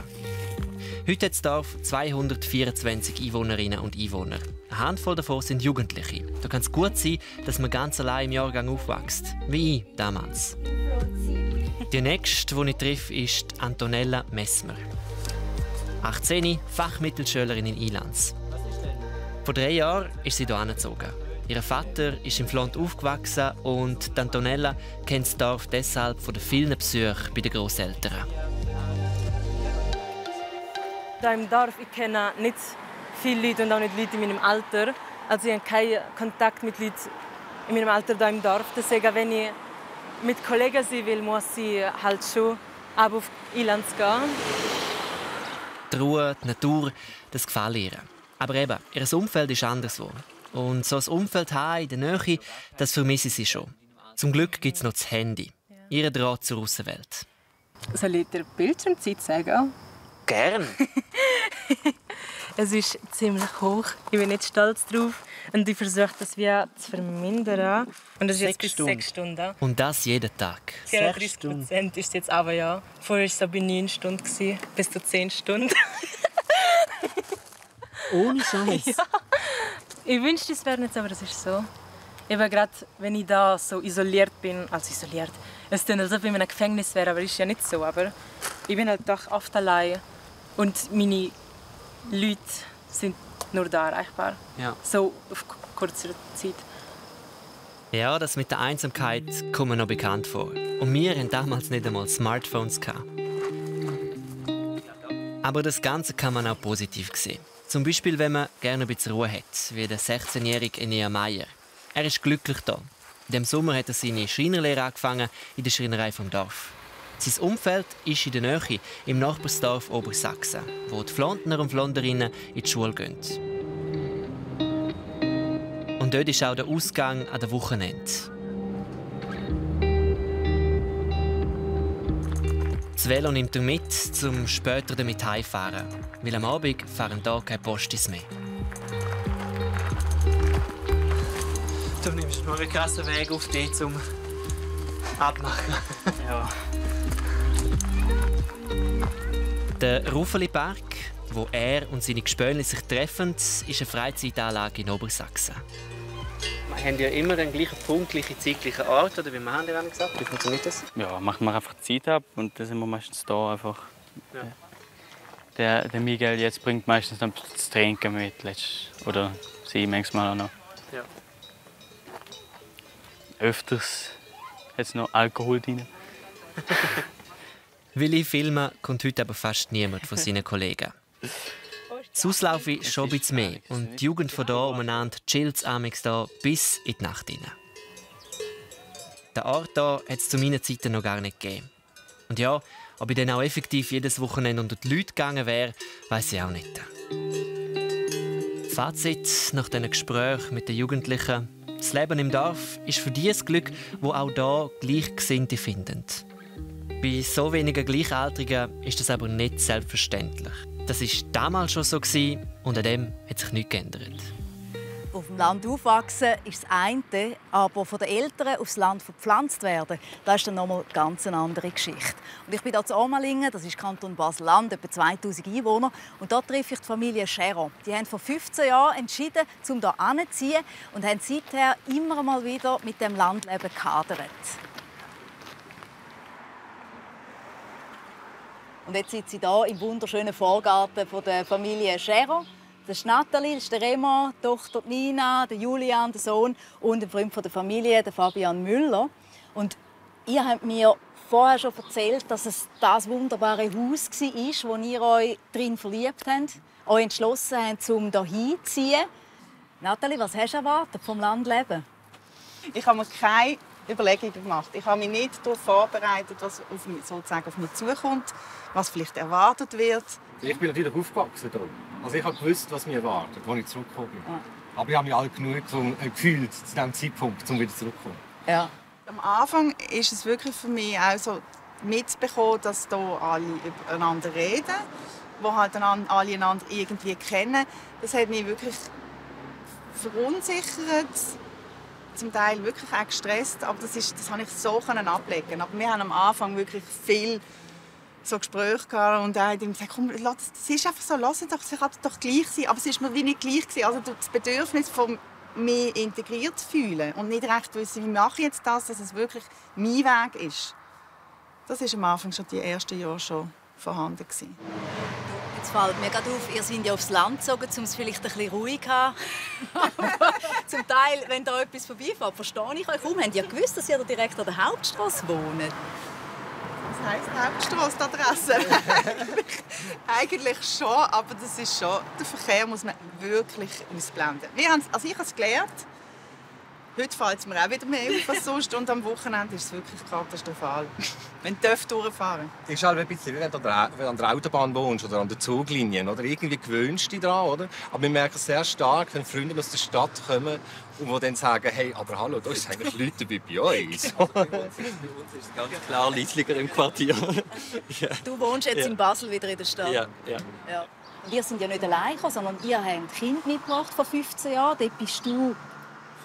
Hat das Dorf 224 Einwohnerinnen und Einwohner. Eine Handvoll davon sind Jugendliche. Da kann es gut sein, dass man ganz allein im Jahrgang aufwächst. Wie ich damals. Die nächste, die ich treffe, ist Antonella Messmer. 18, Fachmittelschülerin in Ilanz. Vor drei Jahren ist sie hier angezogen. Ihr Vater ist im Flont aufgewachsen und Antonella kennt das Dorf deshalb von den vielen Besuchen bei den Großeltern. Da im Dorf ich kenne nicht viele Leute und auch nicht Leute in meinem Alter. Also ich habe keinen Kontakt mit Leuten in meinem Alter hier im Dorf. Deswegen, wenn ich mit Kollegen sein will, muss ich halt schon ab auf Inland gehen. Die Ruhe, die Natur, das gefällt ihr. Aber eben, ihr Umfeld ist anderswo. Und so ein Umfeld haben in der Nähe, das vermisse sie schon. Zum Glück gibt es noch das Handy. Ihre Draht zur Außenwelt. Soll ich dir Bildschirmzeit sagen? Gern. es ist ziemlich hoch. Ich bin nicht stolz drauf. Und ich versuche das wieder zu vermindern. Und das ist jetzt bis Stunden. sechs Stunden. Und das jeden Tag? 34 Prozent ist jetzt aber ja. Vorher war es bei neun Stunden, bis zu zehn Stunden. Ohne Scheiß? Ja. Ich wünschte, es wäre nicht so, aber das ist so. Eben gerade, wenn ich da so isoliert bin, also isoliert, es klingt, als ob ich in einem Gefängnis wäre, aber das ist ja nicht so. Aber ich bin halt doch oft allein. Und meine Leute sind nur da erreichbar. Ja. So auf kurzer Zeit. Ja, das mit der Einsamkeit kommt mir noch bekannt vor. Und wir hatten damals nicht einmal Smartphones. Aber das Ganze kann man auch positiv sehen. Zum Beispiel, wenn man gerne ein bisschen Ruhe hat, wie der 16-jährige Enea Meyer. Er ist glücklich da. In dem Sommer hat er seine Schreinerlehre angefangen in der Schreinerei vom Dorf. Sein Umfeld ist in der Nähe, im Nachbarsdorf Obersachsen, wo die Flondner und Flonderinnen in die Schule gehen. Und dort ist auch der Ausgang an der Wochenende. Das Velo nimmt er mit, um später damit heimfahren. Weil am Abend fahren hier keine Postis mehr. Du nimmst mal einen krassen Weg auf dich zum Abmachen. ja. Der Ruffeli-Berg, wo er und seine Gespöne sich treffen, ist eine Freizeitanlage in Obersachsen. Wir haben ja immer den gleichen Punkt, gleiche Zeit, gleiche Ort, oder wie wir haben ja gesagt. Wie funktioniert das? Ja, machen wir einfach Zeit ab und dann sind wir meistens da einfach. Ja. Der, der Miguel jetzt bringt meistens dann das Trinken mit, oder sie manchmal auch noch. Ja. Öfters hat es noch Alkohol drin. Weil ich filme, kommt heute aber fast niemand von seinen Kollegen. Sonst laufe ich schon ein bisschen mehr und die Jugend von hier umeinander chillt es da bis in die Nacht hinein. Den Ort hier hat es zu meinen Zeiten noch gar nicht gegeben. Und ja, ob ich dann auch effektiv jedes Wochenende unter die Leute gegangen wäre, weiß ich auch nicht. Fazit nach diesen Gesprächen mit den Jugendlichen. Das Leben im Dorf ist für die ein Glück, wo auch hier Gleichgesinnte finden. Bei so wenigen Gleichaltrigen ist das aber nicht selbstverständlich. Das war damals schon so und an dem hat sich nichts geändert. Auf dem Land aufwachsen ist das eine, aber von den Eltern aufs Land verpflanzt werden, das ist dann nochmal eine ganz andere Geschichte. Und ich bin hier zu Omalingen, das ist Kanton Basel-Land, etwa 2000 Einwohner. Und dort treffe ich die Familie Scherer. Die haben vor 15 Jahren entschieden, um hier hinzuziehen und haben seither immer mal wieder mit dem Landleben gehadert. Und jetzt sitze ich hier im wunderschönen Vorgarten der Familie Scherer. Das ist Nathalie, das ist der Remo, die Tochter Nina, der Julian, der Sohn und ein Freund der Familie, der Fabian Müller. Und ihr habt mir vorher schon erzählt, dass es das wunderbare Haus war, wo ihr euch drin verliebt habt, euch entschlossen habt, um hier zu ziehen. Nathalie, was hast du erwartet vom Landleben? Ich habe mir keine Überlegungen gemacht. Ich habe mich nicht darauf vorbereitet, was auf mich, sozusagen auf mich zukommt, was vielleicht erwartet wird. Ich bin natürlich aufgewachsen hier. Also ich habe gewusst, was mich erwartet, als ich zurückgekommen bin. Ja. Aber ich habe mich alt genug äh, gefühlt zu diesem Zeitpunkt, um wieder zurückzukommen. Ja. Am Anfang ist es wirklich für mich auch so mitzubekommen, dass hier alle übereinander reden, wo halt alle einander irgendwie kennen. Das hat mich wirklich verunsichert zum Teil wirklich auch gestresst, aber das, ist, das habe ich so ablegen Aber wir haben am Anfang wirklich viel so Gespräche gehabt und er hat ihm gesagt, komm, lass, das ist einfach so, lass es doch, es kann doch gleich sein. Aber es ist mir wie nicht gleich gewesen. Also das Bedürfnis von mich integriert zu fühlen und nicht recht wissen, wie mache ich jetzt das, dass es wirklich mein Weg ist. Das ist am Anfang schon die ersten Jahre schon vorhanden gewesen. Jetzt fällt mir gerade auf, ihr seid ja aufs Land gezogen, um es vielleicht ein bisschen ruhig zu haben. zum Teil, wenn da etwas vorbeifährt, verstehe ich euch kaum. Habt ihr gewusst, dass ihr direkt an der Hauptstraße wohnt? Was heisst Hauptstrassenadresse? Eigentlich schon, aber das ist schon, den Verkehr muss man wirklich ausblenden. Wir haben, also ich habe es gelernt, Heute fällt es mir auch wieder mehr auf als sonst und am Wochenende ist es wirklich katastrophal. Wenn du durchfahren ist halt ein bisschen wie wenn du an der Autobahn wohnst oder an der Zuglinie. Oder? Irgendwie gewöhnst du dich daran. Oder? Aber wir merken sehr stark, wenn Freunde aus der Stadt kommen und die dann sagen, hey, aber hallo, da sind eigentlich Leute bei, bei uns. bei uns ist es ganz klar leislicher im Quartier. ja. Du wohnst jetzt ja. in Basel wieder in der Stadt? Ja. ja. ja. Wir sind ja nicht allein, sondern ihr habt ein Kind mitgebracht vor 15 Jahren. Dort bist du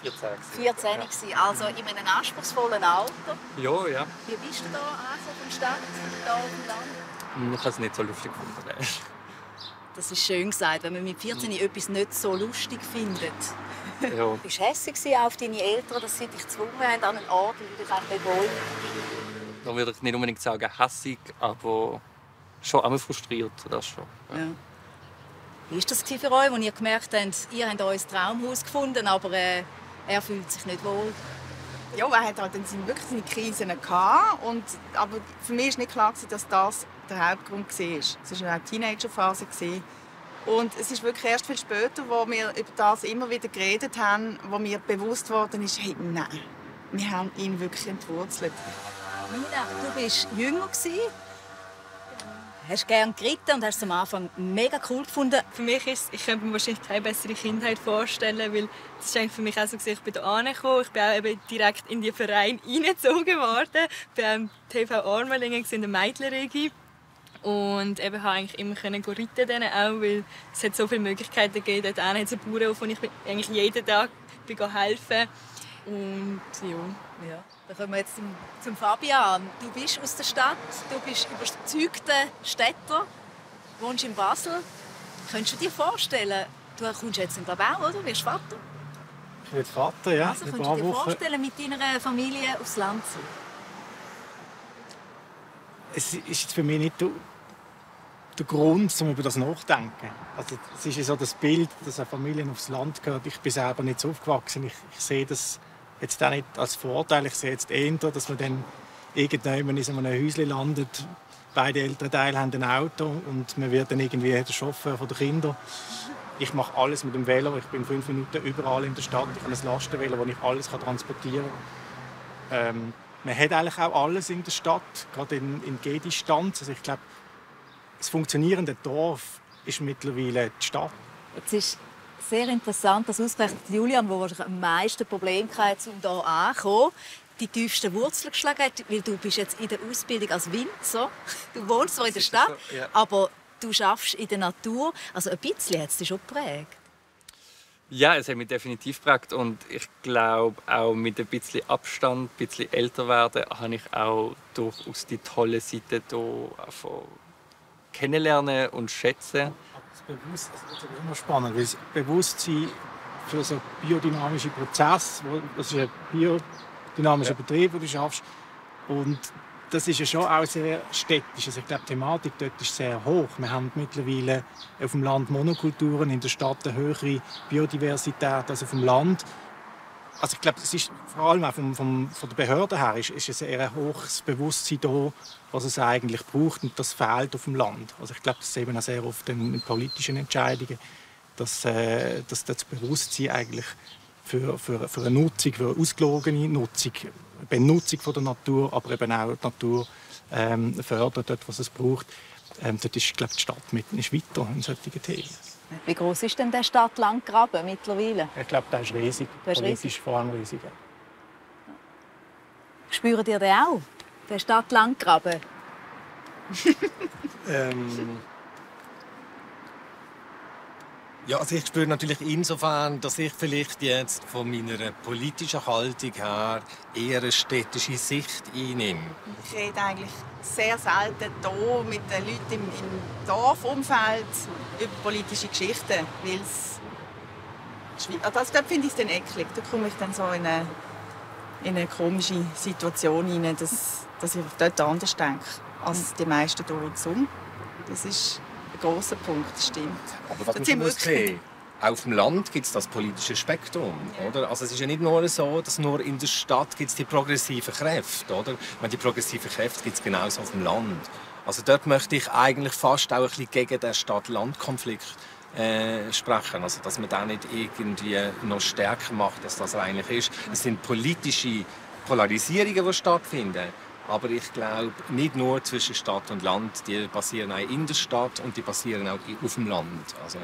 14. 14 ja. also in einem anspruchsvollen Alter. Ja, ja. Wie bist du da also von Stadt, da auf dem Land? Ich habe es nicht so lustig gefunden. Das ist schön gesagt, wenn man mit 14 mhm. etwas nicht so lustig findet. Ja. Bist du hässlich auf deine Eltern, dass sie dich gezwungen haben an einen Ort, wo du dich nicht wohl Da würde ich nicht unbedingt sagen hässig, aber schon einmal frustriert. Das schon. Ja. Ja. Wie war das für euch, als ihr gemerkt habt, ihr habt euer Traumhaus gefunden, aber äh, er fühlt sich nicht wohl. Ja, er hat halt dann wirklich seine Krisen gehabt. Und, aber für mich war nicht klar, dass das der Hauptgrund war. Es war eine Teenagerphase. Und es ist wirklich erst viel später, wo wir über das immer wieder geredet haben, wo mir bewusst worden ist, hey, nein, wir haben ihn wirklich entwurzelt. Nina, du warst jünger. Hast du gerne geritten und hast es am Anfang mega cool gefunden? Für mich ist ich könnte mir wahrscheinlich keine bessere Kindheit vorstellen, weil das ist eigentlich für mich auch so, ich bin hier angekommen, ich bin auch eben direkt in den Verein eingezogen worden, beim TV Armelingen in der Mädchenregie und eben habe eigentlich immer können reiten auch, weil es hat so viele Möglichkeiten gegeben. Dort hat es einen Bauernhof, wo ich eigentlich jeden Tag bin helfen und ja. ja. Dann kommen wir jetzt zum, zum Fabian. Du bist aus der Stadt, du bist überzeugter Städter, wohnst in Basel. Könntest du dir vorstellen, du kommst jetzt in Labau, oder? Du wirst Vater? Ich werde Vater, ja. Also könntest du dir Wochen. vorstellen, mit deiner Familie aufs Land zu Es ist jetzt für mich nicht der Grund, um über das nachzudenken. Also, es ist ja so das Bild, dass eine Familie aufs Land gehört. Ich bin selber nicht so aufgewachsen. Ich, ich sehe das jetzt auch nicht als Vorteil. Ich sehe jetzt eher, dass man dann irgendwann in einem Häuschen landet. Beide älteren Teile haben ein Auto und man wird dann irgendwie der Chauffeur der Kinder. Ich mache alles mit dem Velo. Ich bin fünf Minuten überall in der Stadt. Ich habe ein Lastenvelo, wo ich alles transportieren kann. Ähm, man hat eigentlich auch alles in der Stadt, gerade in, in G-Distanz. Also ich glaube, das funktionierende Dorf ist mittlerweile die Stadt. Jetzt ist sehr interessant, dass ausgerechnet Julian, der wahrscheinlich am meisten Probleme hatte, um hier anzukommen, die tiefsten Wurzeln geschlagen hat, weil du bist jetzt in der Ausbildung als Winzer. Du wohnst zwar in der Stadt, so, ja. aber du schaffst in der Natur. Also ein bisschen hat es dich schon geprägt. Ja, es hat mich definitiv geprägt und ich glaube auch mit ein bisschen Abstand, ein bisschen älter werden, habe ich auch durchaus die tolle Seite hier kennenlernen und schätzen. Bewusst, das ist immer spannend, weil das Bewusstsein für so biodynamische Prozesse, das ist ein biodynamischer ja. Betrieb, den du schaffst, und das ist ja schon auch sehr städtisch. Also ich glaube, die Thematik dort ist sehr hoch. Wir haben mittlerweile auf dem Land Monokulturen, in der Stadt eine höhere Biodiversität als auf dem Land also ich glaube, es ist vor allem auch vom, vom, von der Behörde her ist, ist ein sehr hohes Bewusstsein da, was es eigentlich braucht und das fehlt auf dem Land. Also ich glaube, das ist eben auch sehr oft in, politischen Entscheidungen, dass, äh, dass das Bewusstsein eigentlich für, für, für eine Nutzung, für eine ausgelogene Nutzung, Benutzung von der Natur, aber eben auch die Natur ähm, fördert, dort, was es braucht. Ähm, dort ist, glaube die Stadt mit, weiter in solchen Themen. Wie groß ist denn der Stadt-Land-Graben mittlerweile? Ich glaube, der ist riesig. Der ist Politisch riesig. vor allem riesig. Ja. Spürt ihr den auch, den Stadt-Land-Graben? ähm, ja, also ich spüre natürlich insofern, dass ich vielleicht jetzt von meiner politischen Haltung her eher eine städtische Sicht einnehme. Ich rede eigentlich sehr selten hier mit den Leuten im, im Dorfumfeld über politische Geschichten, weil es also dort finde ich dann eklig. Da komme ich dann so in eine, in eine komische Situation hinein, dass, dass ich dort anders denke als die meisten hier ringsum. Das ist großer Punkt, das stimmt. Aber was man muss sehen, auf dem Land gibt es das politische Spektrum. Oder? Also es ist ja nicht nur so, dass nur in der Stadt gibt die progressiven Kräfte. Oder? Meine, die progressiven Kräfte gibt es genauso auf dem Land. Also dort möchte ich eigentlich fast auch ein bisschen gegen den Stadt-Land-Konflikt äh, sprechen. Also dass man da nicht irgendwie noch stärker macht, als das eigentlich ist. Es sind politische Polarisierungen, die stattfinden. Aber ich glaube, nicht nur zwischen Stadt und Land, die passieren auch in der Stadt und die passieren auch auf dem Land. Also,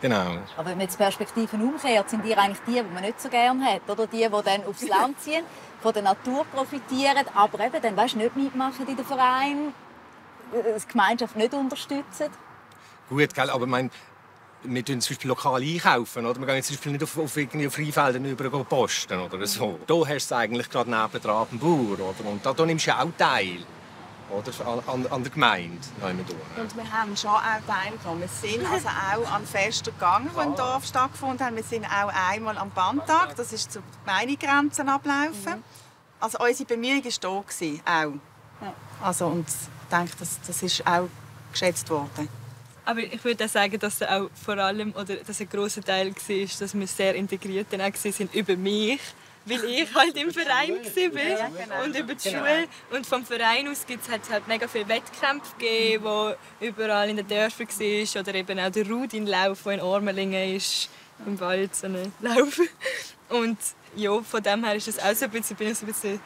genau. Aber wenn man jetzt Perspektiven umkehrt, sind die eigentlich die, die man nicht so gerne hat, oder die, die dann aufs Land ziehen, von der Natur profitieren, aber eben dann weißt, nicht mitmachen in den Verein, äh, die Gemeinschaft nicht unterstützen? Gut, gell, aber mein, wir tun zum Beispiel lokal einkaufen. Oder? Wir gehen zum Beispiel nicht auf, auf, irgendwie auf Freifelden über posten oder so. Da hast du es eigentlich gerade nebendran am Bauer. Oder? Und da, da nimmst du auch teil oder? An, an der Gemeinde. Und wir haben schon auch teilgenommen. Wir sind also auch an Festen gegangen, die im Dorf stattgefunden haben. Wir sind auch einmal am Bandtag, das ist zu Gemeindegrenzen ablaufen. Mhm. Also unsere Bemühung war da, auch. Also, und ich denke, das, das ist auch geschätzt worden. Aber ich würde auch sagen, dass auch vor allem oder dass ein großer Teil war, dass wir sehr integriert dann auch sind über mich, weil ich halt im Verein war ja, genau. und über die genau. Schule. Und vom Verein aus gibt es halt, halt mega viele Wettkämpfe gegeben, wo überall in den Dörfern war. Oder eben auch der Rudinlauf, der in Ormelingen ist, im Wald so ein Lauf. Und ja, von dem her ist es auch so ein bisschen, bin ich so ein bisschen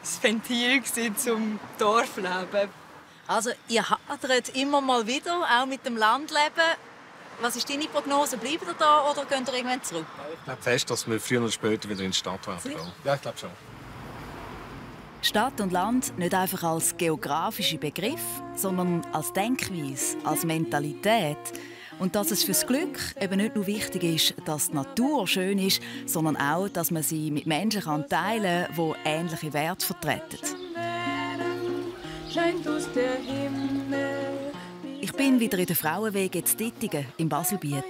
das Ventil zum Dorfleben. Also, ihr hadert immer mal wieder, auch mit dem Landleben. Was ist deine Prognose? Bleibt ihr da oder geht ihr irgendwann zurück? Ich glaube fest, dass wir früher oder später wieder in die Stadt werden. Ja, ich glaube schon. Stadt und Land nicht einfach als geografische Begriff, sondern als Denkweise, als Mentalität. Und dass es fürs Glück eben nicht nur wichtig ist, dass die Natur schön ist, sondern auch, dass man sie mit Menschen teilen kann, die ähnliche Werte vertreten. Ich bin wieder in der Frauenwege in Dittingen im Baselbiet.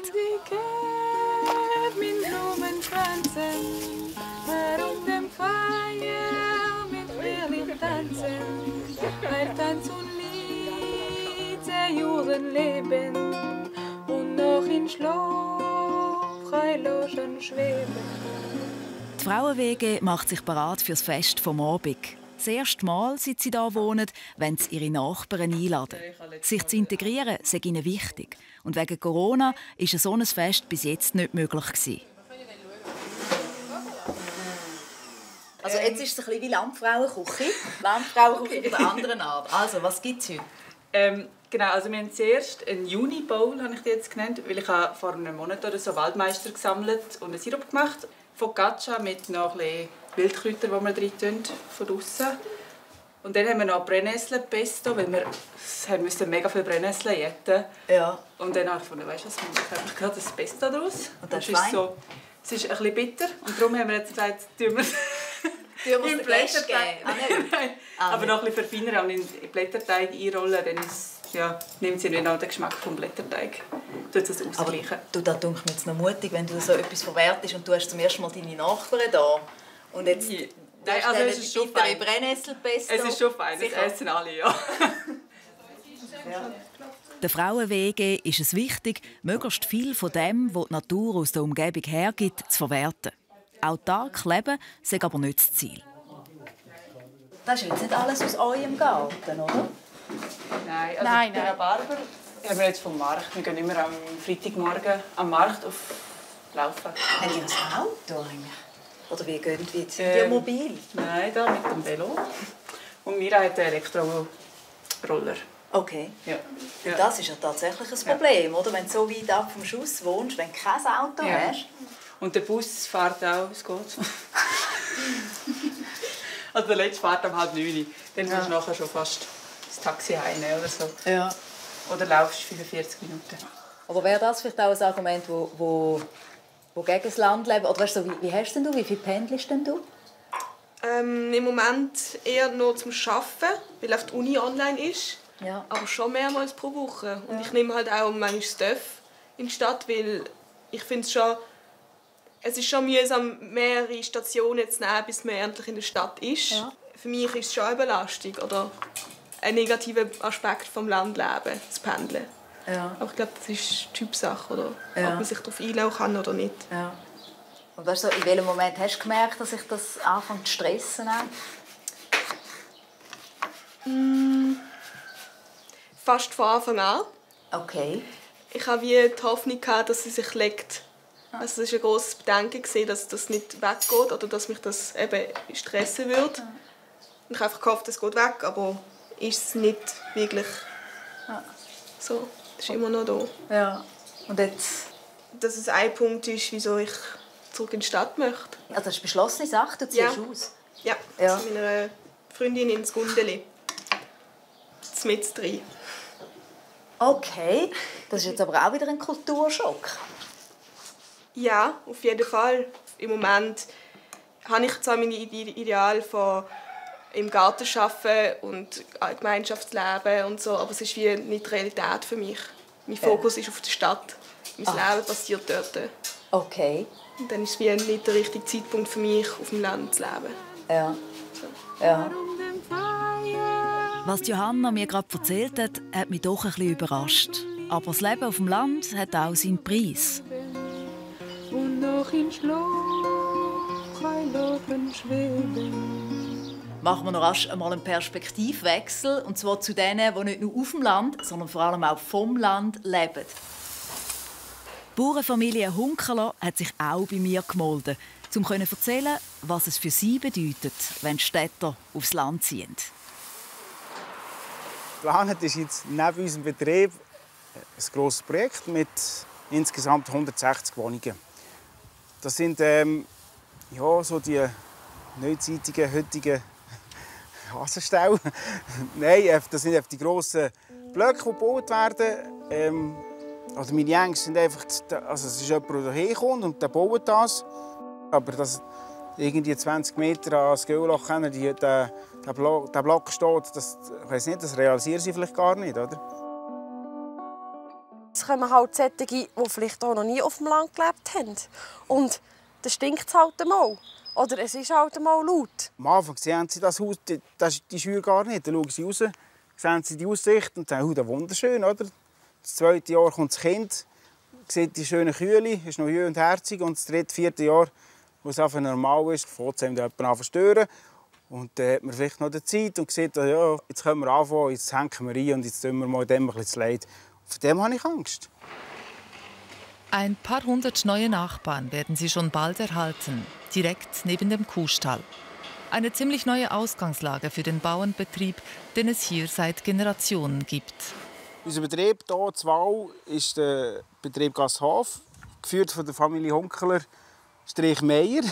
Tanz und Lied, Juren leben und noch in Schlaf loschen schweben. Die Frauenwege macht sich bereit fürs Fest vom Abend. Das erste Mal, seit sie hier wohnen, wenn sie ihre Nachbarn einladen. Sich zu integrieren, sei ihnen wichtig. Und wegen Corona war ein solches Fest bis jetzt nicht möglich. Gewesen. Also jetzt ist es ein bisschen wie Landfrauenküche. Landfrauenküche okay. der anderen Art. Also, was gibt es heute? Ähm, genau, also wir haben zuerst einen Juni Bowl, habe ich die jetzt genannt, weil ich habe vor einem Monat oder so Waldmeister gesammelt und einen Sirup gemacht. Focaccia mit noch ein Wildkräutern, die wir rein tun, von außen. Und dann haben wir noch Brennnessel-Pesto, weil wir, wir mussten mega viel Brennnesseln jäten. Ja. Und dann habe ich gefunden, weißt du was, wir machen gerade das Pesto daraus. Und das, ist so, es ist ein bisschen bitter und darum haben wir jetzt gesagt, tun wir musst Blätterteig ah, ah, Aber noch ein bisschen verfeinern und in den Blätterteig einrollen, dann ist, ja, nimmt sie noch den Geschmack vom Blätterteig. Tut es ausgleichen. Aber du, da denke mir jetzt noch mutig, wenn du so etwas verwertest und du hast zum ersten Mal deine Nachbarn da und jetzt ja. Nein, also es ist schon fein. Brennnesselpesto. Es ist schon fein, das essen alle, ja. ja. Den Frauenwegen ist es wichtig, möglichst viel von dem, was die Natur aus der Umgebung hergibt, zu verwerten. Autark leben sei aber nicht das Ziel. Das ist jetzt nicht alles aus eurem Garten, oder? Nein, also nein, nein. Barber haben wir jetzt vom Markt. Wir gehen immer am Freitagmorgen am Markt auf Laufen. Haben ihr ein Auto eigentlich? Oder wie gehen die? Sind ähm, mobil? Nein, da mit dem Velo. Und Mira hat einen Elektroroller. Okay. Ja. Und das ist ja tatsächlich ein Problem, oder? Wenn du so weit ab vom Schuss wohnst, wenn du kein Auto ja. hast. Und der Bus fährt auch, es geht. also der letzte fährt um halb neun. Dann ja. musst du nachher schon fast das Taxi heimnehmen oder so. Ja. Oder laufst 45 Minuten. Aber wäre das vielleicht auch ein Argument, wo, wo, wo gegen das Land leben? Oder weißt du, wie, wie hast denn du, wie viel pendelst denn du? Ähm, Im Moment eher nur zum Arbeiten, weil auf die Uni online ist. Ja. Aber schon mehrmals pro Woche. Und ja. ich nehme halt auch manchmal Stuff in die Stadt, weil ich finde es schon es ist schon mühsam, mehrere Stationen zu nehmen, bis man endlich in der Stadt ist. Ja. Für mich ist es schon eine Belastung oder ein negativer Aspekt des Landlebens, das Pendeln. Ja. Aber ich glaube, das ist Typsache, oder? Ja. ob man sich darauf einlassen kann oder nicht. Ja. Und weißt du, in welchem Moment hast du gemerkt, dass ich das anfange zu stressen? Mm, fast von Anfang an. Okay. Ich hatte wie die Hoffnung, dass sie sich legt also es war ein grosses Bedenken, dass das nicht weggeht oder dass mich das eben stressen würde. Und ich habe einfach gehofft, es geht weg, aber ist es nicht wirklich so. Ist immer noch da. Ja. Und jetzt? Dass es ein Punkt ist, wieso ich zurück in die Stadt möchte. Also das ist eine beschlossene Sache, du ziehst ja. aus? Ja, ja. mit meiner Freundin ins Gundeli. Mit drin. Okay, das ist jetzt aber auch wieder ein Kulturschock. Ja, auf jeden Fall. Im Moment habe ich zwar meine Ideale von im Garten arbeiten und Gemeinschaftsleben und so, aber es ist wie nicht Realität für mich. Mein Fokus ist auf der Stadt. Mein Ach. Leben passiert dort. Okay. Und dann ist es wie nicht der richtige Zeitpunkt für mich, auf dem Land zu leben. Ja. ja. Was Johanna mir gerade erzählt hat, hat mich doch ein bisschen überrascht. Aber das Leben auf dem Land hat auch seinen Preis und noch in Schlaf schweben. Machen wir noch rasch einmal einen Perspektivwechsel, und zwar zu denen, die nicht nur auf dem Land, sondern vor allem auch vom Land leben. Die Bauernfamilie Hunkeler hat sich auch bei mir gemolden, um zu erzählen, was es für sie bedeutet, wenn Städter aufs Land ziehen. Geplant ist jetzt neben unserem Betrieb ein grosses Projekt mit insgesamt 160 Wohnungen. Das sind ähm, ja, so die neuzeitigen, heutigen Hasenstall. Nein, äh, das sind die grossen Blöcke, die gebaut werden. Ähm, also meine Ängste sind einfach, also es ist jemand, der herkommt und der baut das. Aber dass irgendwie 20 Meter an das Göllach der, der, Block, der Block steht, das, ich weiß nicht, das realisieren sie vielleicht gar nicht, oder? Es kommen halt solche, die vielleicht auch noch nie auf dem Land gelebt haben. Und dann stinkt es halt einmal. Oder es ist halt einmal laut. Am Anfang sehen sie das Haus, die, das, die Schür gar nicht. Dann schauen sie raus, sehen sie die Aussicht und sagen, oh, wunderschön, oder? Das zweite Jahr kommt das Kind, sieht die schönen Kühle, ist noch jung und herzig. Und das dritte, vierte Jahr, wo es einfach normal ist, fängt es jemand an zu stören. Und dann hat man vielleicht noch die Zeit und sieht, ja, jetzt können wir anfangen, jetzt hängen wir rein und jetzt tun wir mal dem ein bisschen leid. Vor dem habe ich Angst. Ein paar hundert neue Nachbarn werden sie schon bald erhalten, direkt neben dem Kuhstall. Eine ziemlich neue Ausgangslage für den Bauernbetrieb, den es hier seit Generationen gibt. Unser Betrieb hier in Wall ist der Betrieb Gashof, geführt von der Familie Hunkeler Strich Meier.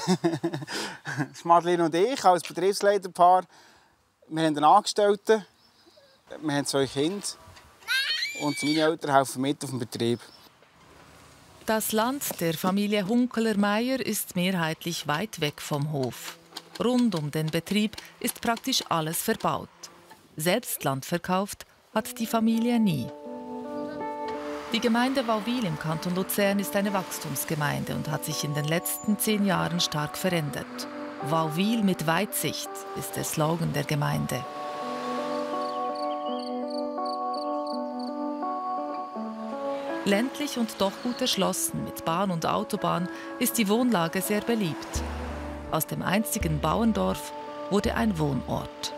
Madeline und ich als Betriebsleiterpaar. Wir haben einen Angestellten, wir haben zwei Kinder und meine Eltern helfen mit auf dem Betrieb. Das Land der Familie Hunkeler-Meyer ist mehrheitlich weit weg vom Hof. Rund um den Betrieb ist praktisch alles verbaut. Selbst Land verkauft hat die Familie nie. Die Gemeinde Wauwil im Kanton Luzern ist eine Wachstumsgemeinde und hat sich in den letzten zehn Jahren stark verändert. Wauwil mit Weitsicht ist der Slogan der Gemeinde. Ländlich und doch gut erschlossen mit Bahn und Autobahn ist die Wohnlage sehr beliebt. Aus dem einzigen Bauerndorf wurde ein Wohnort.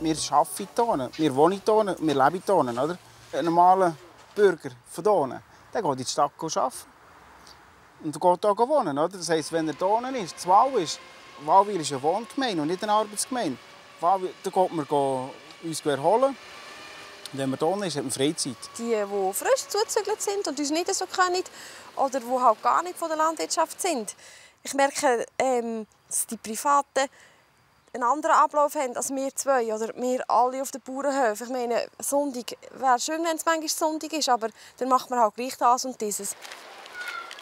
wir arbeiten hier, wir wohnen hier, wir leben hier. Oder? Ein normaler Bürger von hier, der geht in die Stadt arbeiten. Und geht hier wohnen. Oder? Das heisst, wenn er hier ist, Wahl ist, Walwil ist eine Wohngemeinde und nicht eine Arbeitsgemeinde. Walwil, da geht man uns erholen. Wenn man hier ist, hat man Freizeit. Die, die frisch zugezügelt sind und uns nicht so kennen oder die halt gar nicht von der Landwirtschaft sind. Ich merke, ähm, dass die Privaten einen anderen Ablauf haben als wir zwei oder wir alle auf den Bauernhöfen. Ich meine, Sonntag wäre schön, wenn es manchmal Sonntag ist, aber dann macht man halt gleich das und dieses.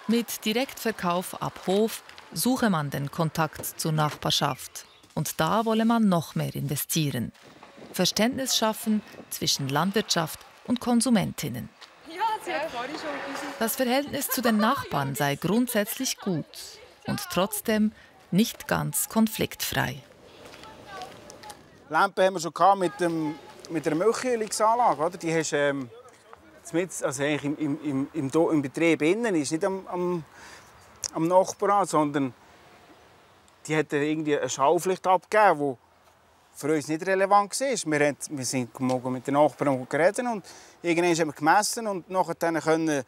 Mit Direktverkauf ab Hof suche man den Kontakt zur Nachbarschaft. Und da wolle man noch mehr investieren. Verständnis schaffen zwischen Landwirtschaft und Konsumentinnen. Das Verhältnis zu den Nachbarn sei grundsätzlich gut und trotzdem nicht ganz konfliktfrei. Lampen haben wir schon mit, dem, mit der Milchkühlungsanlage. Die hast ähm, also im, im, im, im, im Betrieb innen, ist nicht am, am, am Nachbarn, sondern die hat irgendwie eine Schaupflicht abgegeben, die für uns nicht relevant war. Wir, haben, wir sind mit den Nachbarn geredet und irgendwann haben wir gemessen und nachher können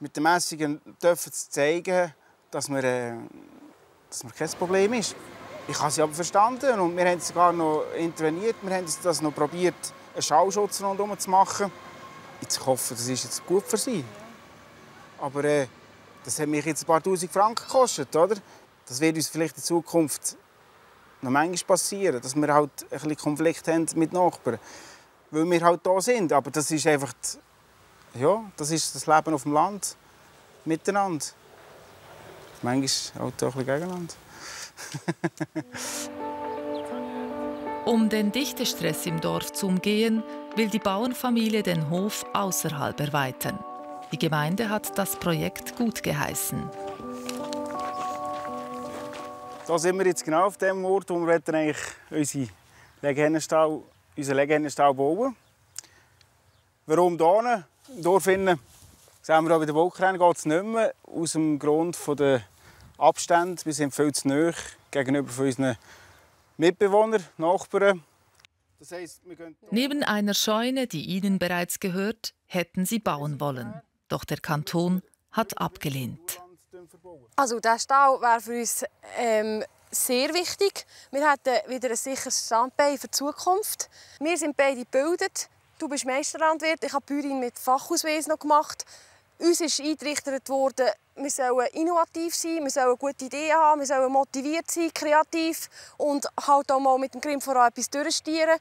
mit den Messungen dürfen zeigen, dass wir, äh, dass wir kein Problem ist. Ich habe sie aber verstanden und wir haben sogar noch interveniert. Wir haben das noch probiert, einen Schallschutz rundherum zu machen. Ich hoffe, das ist jetzt gut für sie. Aber äh, das hat mich jetzt ein paar Tausend Franken gekostet, oder? Das wird uns vielleicht in Zukunft noch manchmal passieren, dass wir halt ein bisschen Konflikt haben mit Nachbarn, weil wir halt da sind. Aber das ist einfach, ja, das ist das Leben auf dem Land miteinander. Manchmal halt auch ein bisschen gegeneinander. um den Dichtestress im Dorf zu umgehen, will die Bauernfamilie den Hof außerhalb erweitern. Die Gemeinde hat das Projekt gut geheißen. Da sind wir jetzt genau auf dem Ort, wo wir eigentlich unsere Legehennenstall, unseren Legehennenstall bauen. Warum hier? Im Dorf innen, sehen wir bei den Wolkenrennen geht es nicht mehr, aus dem Grund der Abstände. Wir sind viel zu nahe gegenüber unseren Mitbewohnern, Nachbarn. Das heisst, Neben einer Scheune, die ihnen bereits gehört, hätten sie bauen wollen. Doch der Kanton hat abgelehnt. Also der Stau wäre für uns ähm, sehr wichtig. Wir hätten wieder ein sicheres Standbein für die Zukunft. Wir sind beide gebildet. Du bist Meisterlandwirt, ich habe Bäuerin mit Fachausweis noch gemacht. Uns ist eingerichtet worden, wir sollen innovativ sein, wir sollen gute Ideen haben, wir sollen motiviert sein, kreativ und halt auch mal mit dem Grimm voran etwas durchstieren.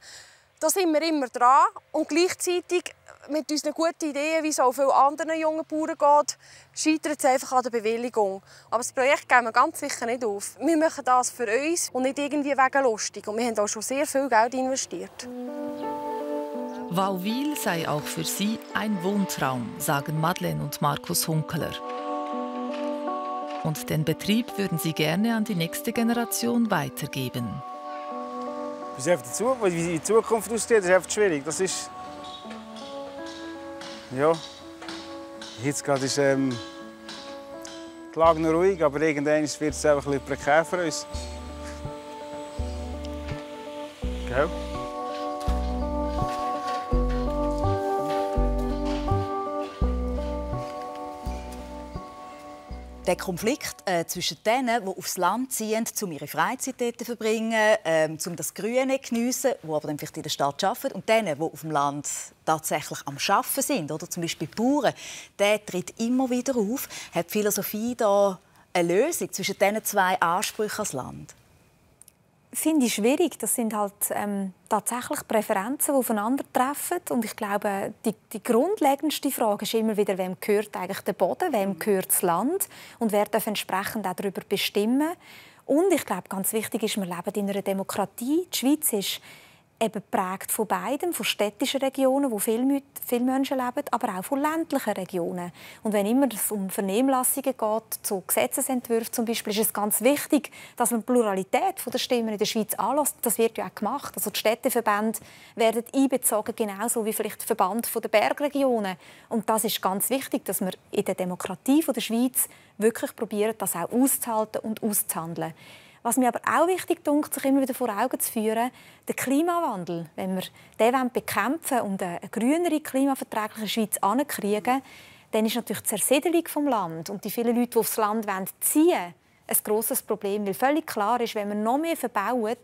Da sind wir immer dran und gleichzeitig mit unseren guten Ideen, wie es auch vielen anderen jungen Bauern geht, scheitert es einfach an der Bewilligung. Aber das Projekt geben wir ganz sicher nicht auf. Wir machen das für uns und nicht irgendwie wegen lustig. Und wir haben auch schon sehr viel Geld investiert. Wauwil sei auch für sie ein Wohntraum, sagen Madeleine und Markus Hunkeler. Und den Betrieb würden sie gerne an die nächste Generation weitergeben. Wie die Zukunft aussieht, ist schwierig. Das ist ja, jetzt gerade ist ähm, die Lage noch ruhig, aber irgendwann wird es einfach ein bisschen prekär für uns. Gell? Der Konflikt äh, zwischen denen, die aufs Land ziehen, um ihre Freizeit dort zu verbringen, ähm, um das Grüne zu geniessen, die aber dann vielleicht in der Stadt arbeiten, und denen, die auf dem Land tatsächlich am Arbeiten sind, oder zum Beispiel Bauern, der tritt immer wieder auf. Hat die Philosophie da eine Lösung zwischen diesen zwei Ansprüchen als Land? Finde ich schwierig. Das sind halt ähm, tatsächlich Präferenzen, die aufeinandertreffen. Und ich glaube, die, die, grundlegendste Frage ist immer wieder, wem gehört eigentlich der Boden, wem gehört das Land und wer darf entsprechend auch darüber bestimmen. Und ich glaube, ganz wichtig ist, wir leben in einer Demokratie. Die Schweiz ist eben geprägt von beidem, von städtischen Regionen, wo viele, viele Menschen leben, aber auch von ländlichen Regionen. Und wenn immer es um Vernehmlassungen geht, zu Gesetzesentwürfen zum Beispiel, ist es ganz wichtig, dass man die Pluralität der Stimmen in der Schweiz anlässt. Das wird ja auch gemacht. Also die Städteverbände werden einbezogen, genauso wie vielleicht der Verband der Bergregionen. Und das ist ganz wichtig, dass wir in der Demokratie der Schweiz wirklich probieren, das auch auszuhalten und auszuhandeln. Was mir aber auch wichtig ist, sich immer wieder vor Augen zu führen, der Klimawandel. Wenn wir den bekämpfen und eine grünere, klimaverträgliche Schweiz ankriegen, dann ist natürlich die Zersiedelung des Landes und die vielen Leute, die aufs Land ziehen wollen, ein grosses Problem. Weil völlig klar ist, wenn wir noch mehr verbauen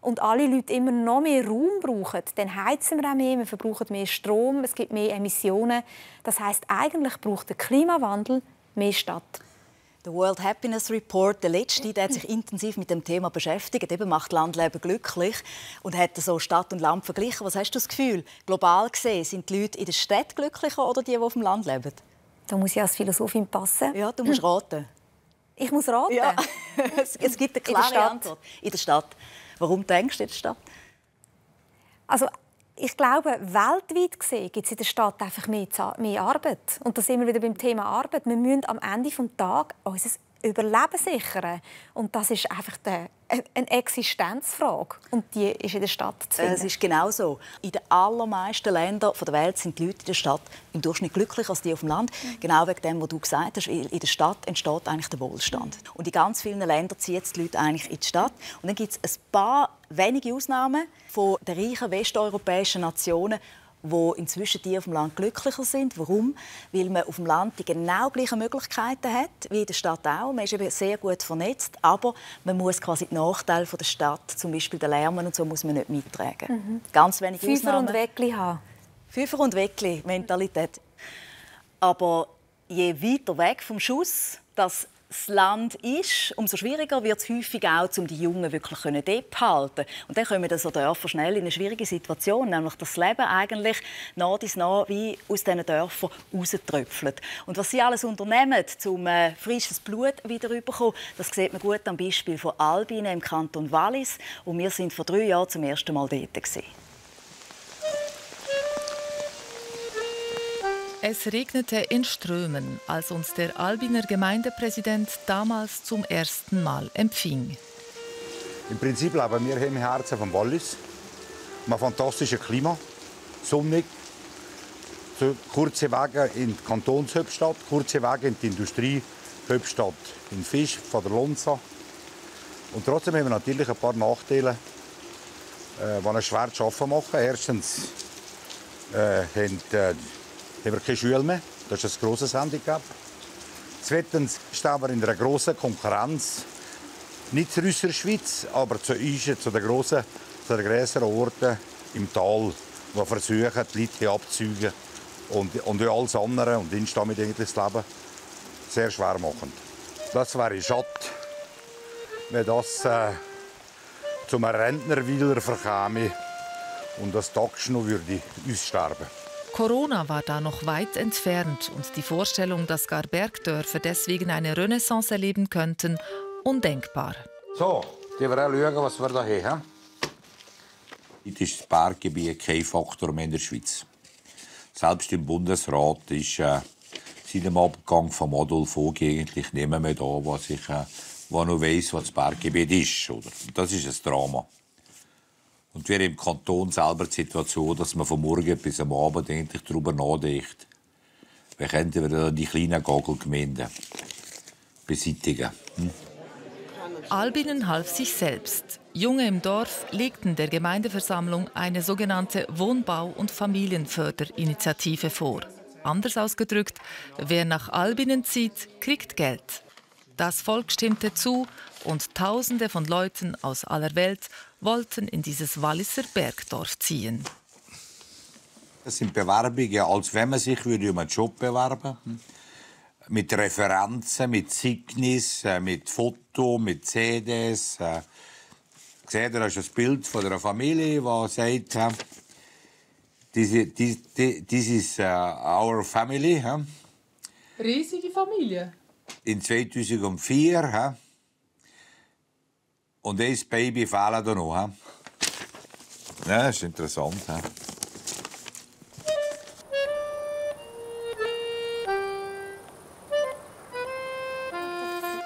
und alle Leute immer noch mehr Raum brauchen, dann heizen wir auch mehr, wir verbrauchen mehr Strom, es gibt mehr Emissionen. Das heißt, eigentlich braucht der Klimawandel mehr Stadt. Der World Happiness Report, der letzte, der hat sich intensiv mit dem Thema beschäftigt. Eben macht Landleben glücklich und hat so Stadt und Land verglichen. Was hast du das Gefühl? Global gesehen, sind die Leute in der Stadt glücklicher oder die, die auf dem Land leben? Da muss ich als Philosophin passen. Ja, du musst raten. Ich muss raten? Ja. es gibt eine klare Antwort. In der Stadt. Warum denkst du in der Stadt? Also ich glaube, weltweit gesehen gibt es in der Stadt einfach mehr, mehr Arbeit. Und da sind wir wieder beim Thema Arbeit. Wir müssen am Ende des Tages unser Überleben sichern. Und das ist einfach eine Existenzfrage. Und die ist in der Stadt zu finden. Es ist genau so. In den allermeisten Ländern der Welt sind die Leute in der Stadt im Durchschnitt glücklicher als die auf dem Land. Mhm. Genau wegen dem, was du gesagt hast. In der Stadt entsteht eigentlich der Wohlstand. Und in ganz vielen Ländern ziehen die Leute eigentlich in die Stadt. Und dann gibt es ein paar wenige Ausnahmen von den reichen westeuropäischen Nationen, wo inzwischen die auf dem Land glücklicher sind. Warum? Weil man auf dem Land die genau gleichen Möglichkeiten hat wie in der Stadt auch. Man ist eben sehr gut vernetzt, aber man muss quasi die Nachteile der Stadt, zum Beispiel den Lärm und so, muss man nicht mittragen. Mhm. Ganz wenige Fünfer Ausnahmen. und Weckli haben. Fünfer und Weckli Mentalität. Aber je weiter weg vom Schuss das das Land ist, umso schwieriger wird es häufig auch, um die Jungen wirklich dort halten. Und dann kommen so Dörfer schnell in eine schwierige Situation, nämlich das Leben eigentlich nach dies nach wie aus diesen Dörfern rauströpfelt. Und was sie alles unternehmen, um äh, frisches Blut wieder bekommen, das sieht man gut am Beispiel von Albine im Kanton Wallis. Und wir sind vor drei Jahren zum ersten Mal dort. Gewesen. Es regnete in Strömen, als uns der Albiner Gemeindepräsident damals zum ersten Mal empfing. Im Prinzip leben wir hier im Herzen von Wallis. Ein fantastisches Klima, sonnig, so kurze Wege in die Kantonshauptstadt, kurze Wege in die Industriehauptstadt, in Fisch von der Lonza. Und trotzdem haben wir natürlich ein paar Nachteile, äh, die schwer zu arbeiten machen. Erstens äh, haben äh, haben wir keine Schule mehr. Das ist ein grosses Handicap. Zweitens stehen wir in einer grossen Konkurrenz. Nicht zu unserer Schweiz, aber zu uns, zu den grossen, zu den grösseren Orten im Tal, die versuchen, die Leute abzuzeugen und, und alles andere und ihnen damit das Leben sehr schwer machen. Das wäre schade, wenn das äh, zum Rentnerweiler verkäme und das Taxen würde aussterben. Corona war da noch weit entfernt und die Vorstellung, dass gar Bergdörfer deswegen eine Renaissance erleben könnten, undenkbar. So, die wir auch schauen, was wir hier haben. Heute ist das Berggebiet kein Faktor mehr in der Schweiz. Selbst im Bundesrat ist äh, seit dem Abgang von Adolf Vogt eigentlich niemand mehr da, was ich äh, wo noch weiss, was das Berggebiet ist. Oder? Das ist ein Drama. Und wir im Kanton selber die Situation, dass man von morgen bis am Abend endlich darüber nachdenkt, wie könnten wir die kleinen Gagelgemeinden beseitigen. Hm? Albinen half sich selbst. Junge im Dorf legten der Gemeindeversammlung eine sogenannte Wohnbau- und Familienförderinitiative vor. Anders ausgedrückt, wer nach Albinen zieht, kriegt Geld. Das Volk stimmte zu und Tausende von Leuten aus aller Welt wollten in dieses Walliser Bergdorf ziehen. Das sind Bewerbungen, als wenn man sich würde um einen Job bewerben würde. Mit Referenzen, mit Zeugnis, äh, mit Foto, mit CDs. Äh, seht ihr, das ist ein Bild von einer Familie, die sagt, äh, this, this, this is our family. Riesige Familie in 2004. He? Und ein Baby fehlt da noch. He? Ja, das ist interessant. He?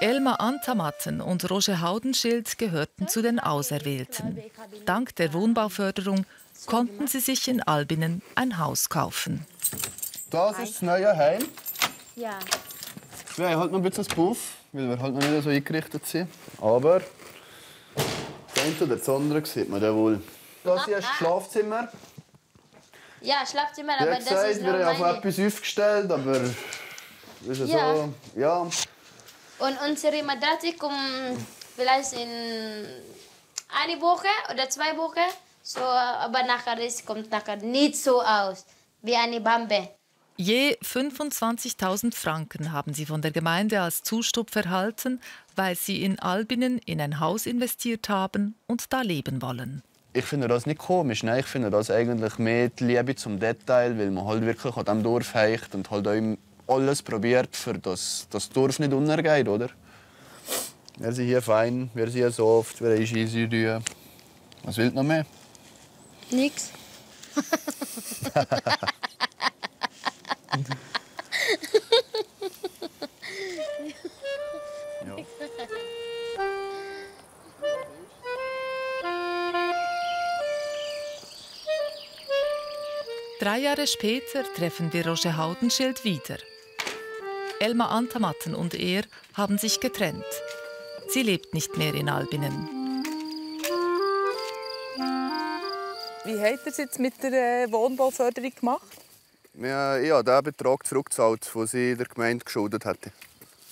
Elmar Antamatten und Roger Haudenschild gehörten zu den Auserwählten. Dank der Wohnbauförderung konnten sie sich in Albinen ein Haus kaufen. Das ist das neue Heim. Ja. Ja, ich halt noch ein bisschen das Puff, weil wir halt noch nicht so eingerichtet sind. Aber das eine oder das andere sieht man ja wohl. Das hier ist das Schlafzimmer. Ja, Schlafzimmer, aber das gesagt, ist noch wir haben auf etwas aufgestellt, aber ist ja. so, ja. Und unsere Matratze kommt vielleicht in eine Woche oder zwei Wochen. So, aber nachher es kommt nachher nicht so aus wie eine Bambe. Je 25.000 Franken haben sie von der Gemeinde als Zustupf erhalten, weil sie in Albinen in ein Haus investiert haben und da leben wollen. Ich finde das nicht komisch. Ne? Ich finde das eigentlich mehr die Liebe zum Detail, weil man halt wirklich an diesem Dorf heicht und halt alles probiert, für das das Dorf nicht untergeht, oder? Wir sind hier fein, wir sind hier soft, wir haben easy Was will noch mehr? Nix. Drei Jahre später treffen wir Roger Haudenschild wieder. Elma Antamatten und er haben sich getrennt. Sie lebt nicht mehr in Albinen. Wie hat er es jetzt mit der äh, Wohnbauförderung gemacht? Ja, ich habe den Betrag zurückgezahlt, den sie der Gemeinde geschuldet hatte.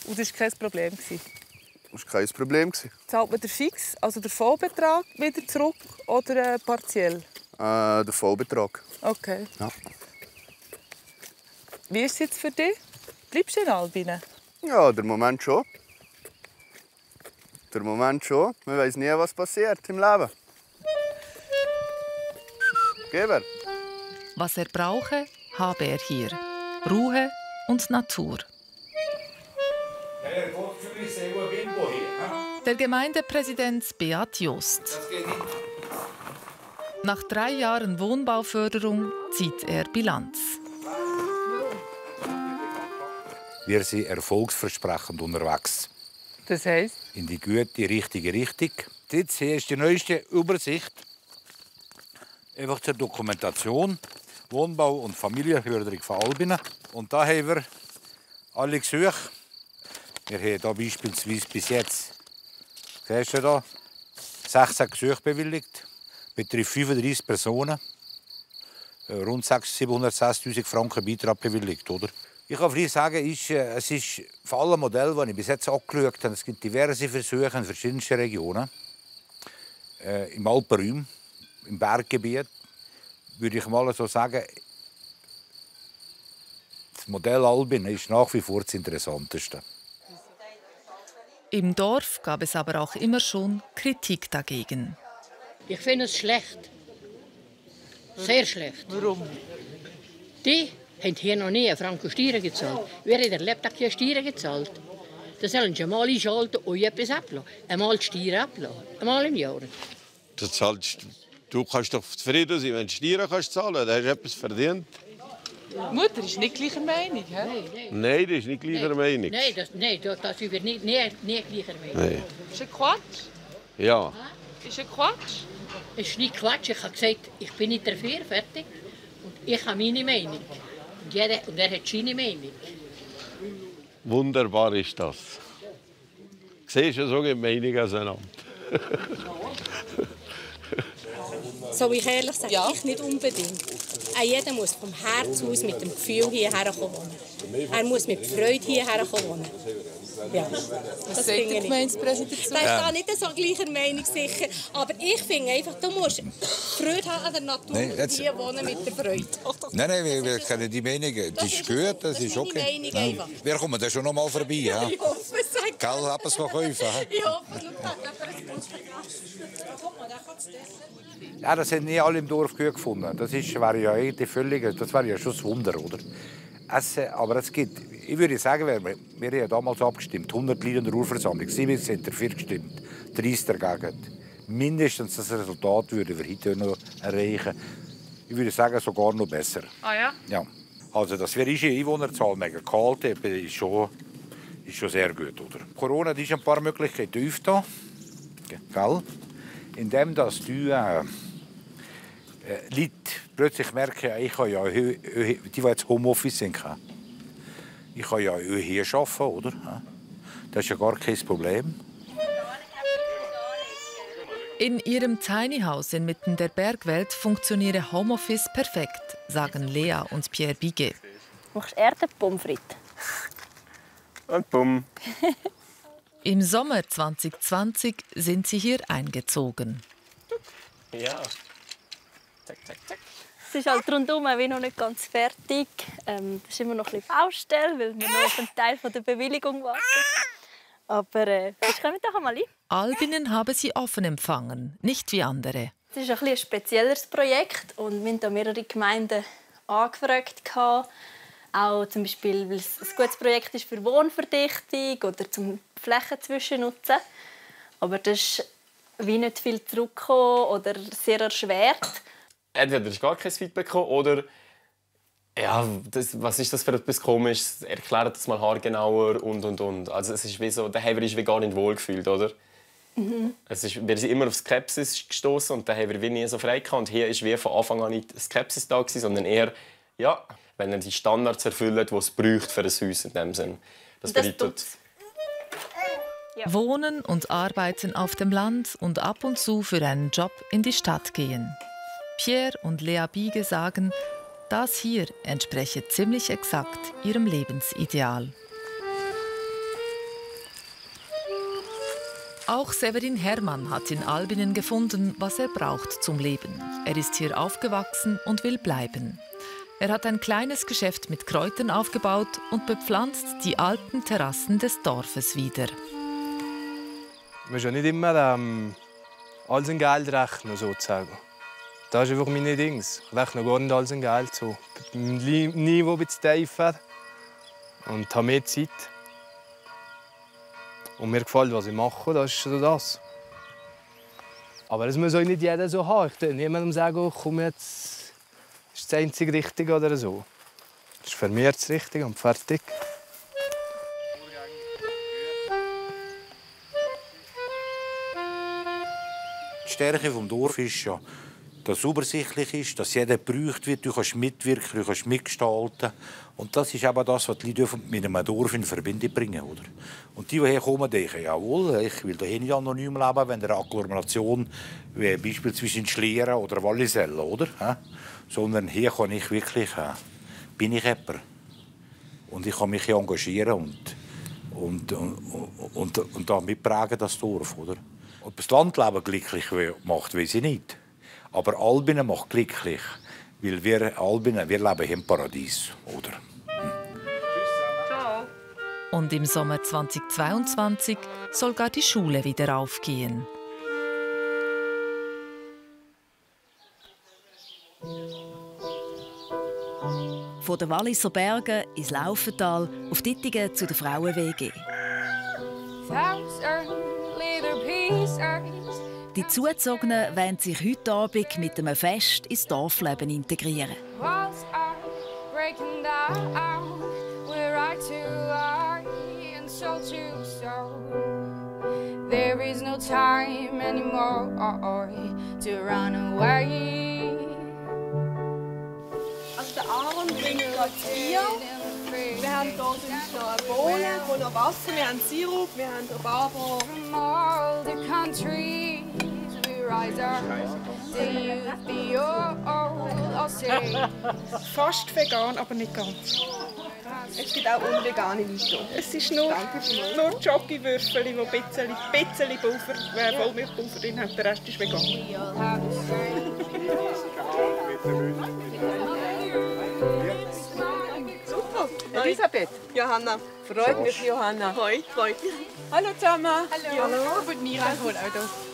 Und das war kein Problem? Das war kein Problem. Zahlt man den Fix, also den Vollbetrag, wieder zurück oder äh, partiell? Äh, den Vollbetrag. Okay. Ja. Wie ist es jetzt für dich? Bleibst du in Albinen? Ja, der Moment schon. Der Moment schon. Man weiß nie, was passiert im Leben. Geber. Was er brauche, habe er hier. Ruhe und Natur. Der Gemeindepräsident Beat Jost. Nach drei Jahren Wohnbauförderung zieht er Bilanz. Wir sind erfolgsversprechend unterwegs. Das heißt? In die gute, richtige Richtung. Jetzt hier ist die neueste Übersicht. Einfach zur Dokumentation. Wohnbau und Familienförderung von Albinen. Und da haben wir alle Gesuche. Wir haben hier beispielsweise bis jetzt, siehst du da, 16 Gesuche bewilligt. Betrifft 35 Personen. Rund 760.000 Franken Beitrag bewilligt, oder? Ich kann vielleicht sagen, ist, äh, es ist von allen Modellen, die ich bis jetzt angeschaut habe, es gibt diverse Versuche in verschiedensten Regionen. Äh, Im Alpenraum, im Berggebiet, würde ich mal so sagen, das Modell Albin ist nach wie vor das Interessanteste. Im Dorf gab es aber auch immer schon Kritik dagegen. Ich finde es schlecht. Sehr schlecht. Warum? Die haben hier noch nie einen Franken Steuern gezahlt. Wer hat erlebt, hat hier Steuern gezahlt? Das sollen sie mal einschalten und etwas ablassen. Einmal die Steuern ablassen. Einmal im Jahr. Du, zahlst, du kannst doch zufrieden sein, wenn du Steuern kannst zahlen kannst. Dann hast du etwas verdient. Mutter ist nicht gleicher Meinung, hä? Nein, die ist nicht gleicher Meinung. Nein, das, nein, das, das ist nicht, nicht, nicht gleicher Meinung. Nein. Ist ein Quatsch? Ja. Ist ein Quatsch? Es ist nicht Quatsch. Ich habe gesagt, ich bin nicht dafür, fertig. Und ich habe meine Meinung. Und, jeder, und er hat seine Meinung. Wunderbar ist das. Siehst du, so geht Meinung auseinander. Soll ich ehrlich sagen, ja. ich nicht unbedingt. Auch jeder muss vom Herz aus mit dem Gefühl hierher wohnen. Er muss mit Freude hierher wohnen. Ja. Was das sagt der Gemeindepräsident dazu? Der ist da nicht so gleicher Meinung sicher. Aber ich finde einfach, du musst Freude haben an der Natur Nein, und jetzt- hier wohnen mit der Freude. Nein, nein, wir, wir kennen die Meinung. Das ist gut, das ist meine okay. Meinung Ja. einfach. Wir kommen da schon noch mal vorbei. Ja? Gell, hä? Ich hoffe es. Schau, da hat jemand ein Posterglas. Guck mal, der kann es essen. Ja, das haben nicht alle im Dorf gut gefunden. Das ist, wäre ja eigentlich völlig, das wäre ja schon ein Wunder, oder? Es, aber es gibt, ich würde sagen, wir, wir haben ja damals abgestimmt, 100 Leute in der Urversammlung, 7 sind dafür gestimmt, 30 dagegen. Mindestens das Resultat würden wir heute noch erreichen. Ich würde sagen, sogar noch besser. Ah ja? Ja. Also, dass wir unsere Einwohnerzahl mega gehalten haben, ist schon, ist schon sehr gut, oder? Corona hat ein paar Möglichkeiten aufgetan, gell? Indem dass du äh, äh, Leute plötzlich merken, ich kann ja, die, die jetzt Homeoffice sind, ich kann ja hier arbeiten, oder? Das ist ja gar kein Problem. In ihrem Tiny House inmitten der Bergwelt funktioniere Homeoffice perfekt, sagen Lea und Pierre Bige. Machst du Erdbeerpommes frites? Und bumm. Im Sommer 2020 sind sie hier eingezogen. Ja. Zack, zack, zack. Es ist halt rundum wie noch nicht ganz fertig. Ähm, das ist immer noch ein bisschen Baustelle, weil wir noch auf einen Teil von der Bewilligung warten. Aber äh, ich komme doch einmal rein. Albinen habe sie offen empfangen, nicht wie andere. Es ist ein, bisschen ein spezielleres Projekt und wir haben da mehrere Gemeinden angefragt. gehabt. Auch zum Beispiel, weil es ein gutes Projekt ist für Wohnverdichtung oder zum Flächen zwischennutzen. Aber das ist wie nicht viel zurückgekommen oder sehr erschwert. Entweder ist gar kein Feedback gekommen oder ja, das, was ist das für etwas Komisches? Erklärt das mal haargenauer und und und. Also es ist wie so, der Heber ist wie gar nicht wohlgefühlt, oder? Mhm. Es ist, wir sind immer auf Skepsis gestoßen und der haben wir wie nie so frei gehabt. Und hier ist wie von Anfang an nicht Skepsis da gewesen, sondern eher, ja, wenn er die Standards erfüllt, die es braucht für ein Haus in dem Sinn. Das Das bedeutet, Wohnen und arbeiten auf dem Land und ab und zu für einen Job in die Stadt gehen. Pierre und Lea Biege sagen, das hier entspreche ziemlich exakt ihrem Lebensideal. Auch Severin Hermann hat in Albinen gefunden, was er braucht zum Leben. Er ist hier aufgewachsen und will bleiben. Er hat ein kleines Geschäft mit Kräutern aufgebaut und bepflanzt die alten Terrassen des Dorfes wieder. Man ja nicht immer ähm, alles in Geld rechnen, sozusagen. Das ist einfach meine Dings. Ich rechne gar nicht alles in Geld. So. Niveau ein bisschen tiefer und habe mehr Zeit. Und mir gefällt, was ich mache, das ist so das. Aber das muss auch nicht jeder so haben. Ich kann niemandem sagen, komm jetzt, das ist das einzige Richtige oder so. Das ist für mich das Richtige und fertig. Die Stärke des Dorf ist ja, dass es übersichtlich ist, dass jeder gebraucht wird, du kannst mitwirken, du kannst mitgestalten. Und das ist eben das, was die Leute mit einem Dorf in Verbindung bringen. Oder? Und die, die herkommen, denken, jawohl, ich will hier nicht anonym leben, wenn eine Agglomeration, wie beispielsweise in Schlieren oder Wallisellen, oder? Sondern hier kann ich wirklich, äh, bin ich jemand. Und ich kann mich engagieren und, und, und, und, und da mitprägen, das Dorf. Oder? Ob das Landleben glücklich macht, weiß ich nicht. Aber Albinen macht glücklich, weil wir Albinen, wir leben im Paradies. Oder? Und im Sommer 2022 soll gar die Schule wieder aufgehen. Von den Walliser Bergen ins Laufental auf Dittingen zu der Frauen-WG. Die Zugezogenen wollen sich heute Abend mit einem Fest ins Dorfleben integrieren. There is no time anymore to run away. Also der Aaron bringt gerade Bier. Wir haben hier eine Bohne, wo noch Wasser, wir haben Sirup, wir haben Rhabarber. From all the countries the old, I'll say. Fast vegan, aber nicht ganz. Es gibt auch unvegane Leute. Es ist nur, nur Jockey-Würfel, die ein bisschen, bisschen Pulver, äh, Vollmilchpulver drin haben. Der Rest ist vegan. Super. Elisabeth. Johanna. Freut mich, Johanna. Hoi, freut mich. Hallo zusammen. Hallo. Hallo. Und Mira ist wohl auch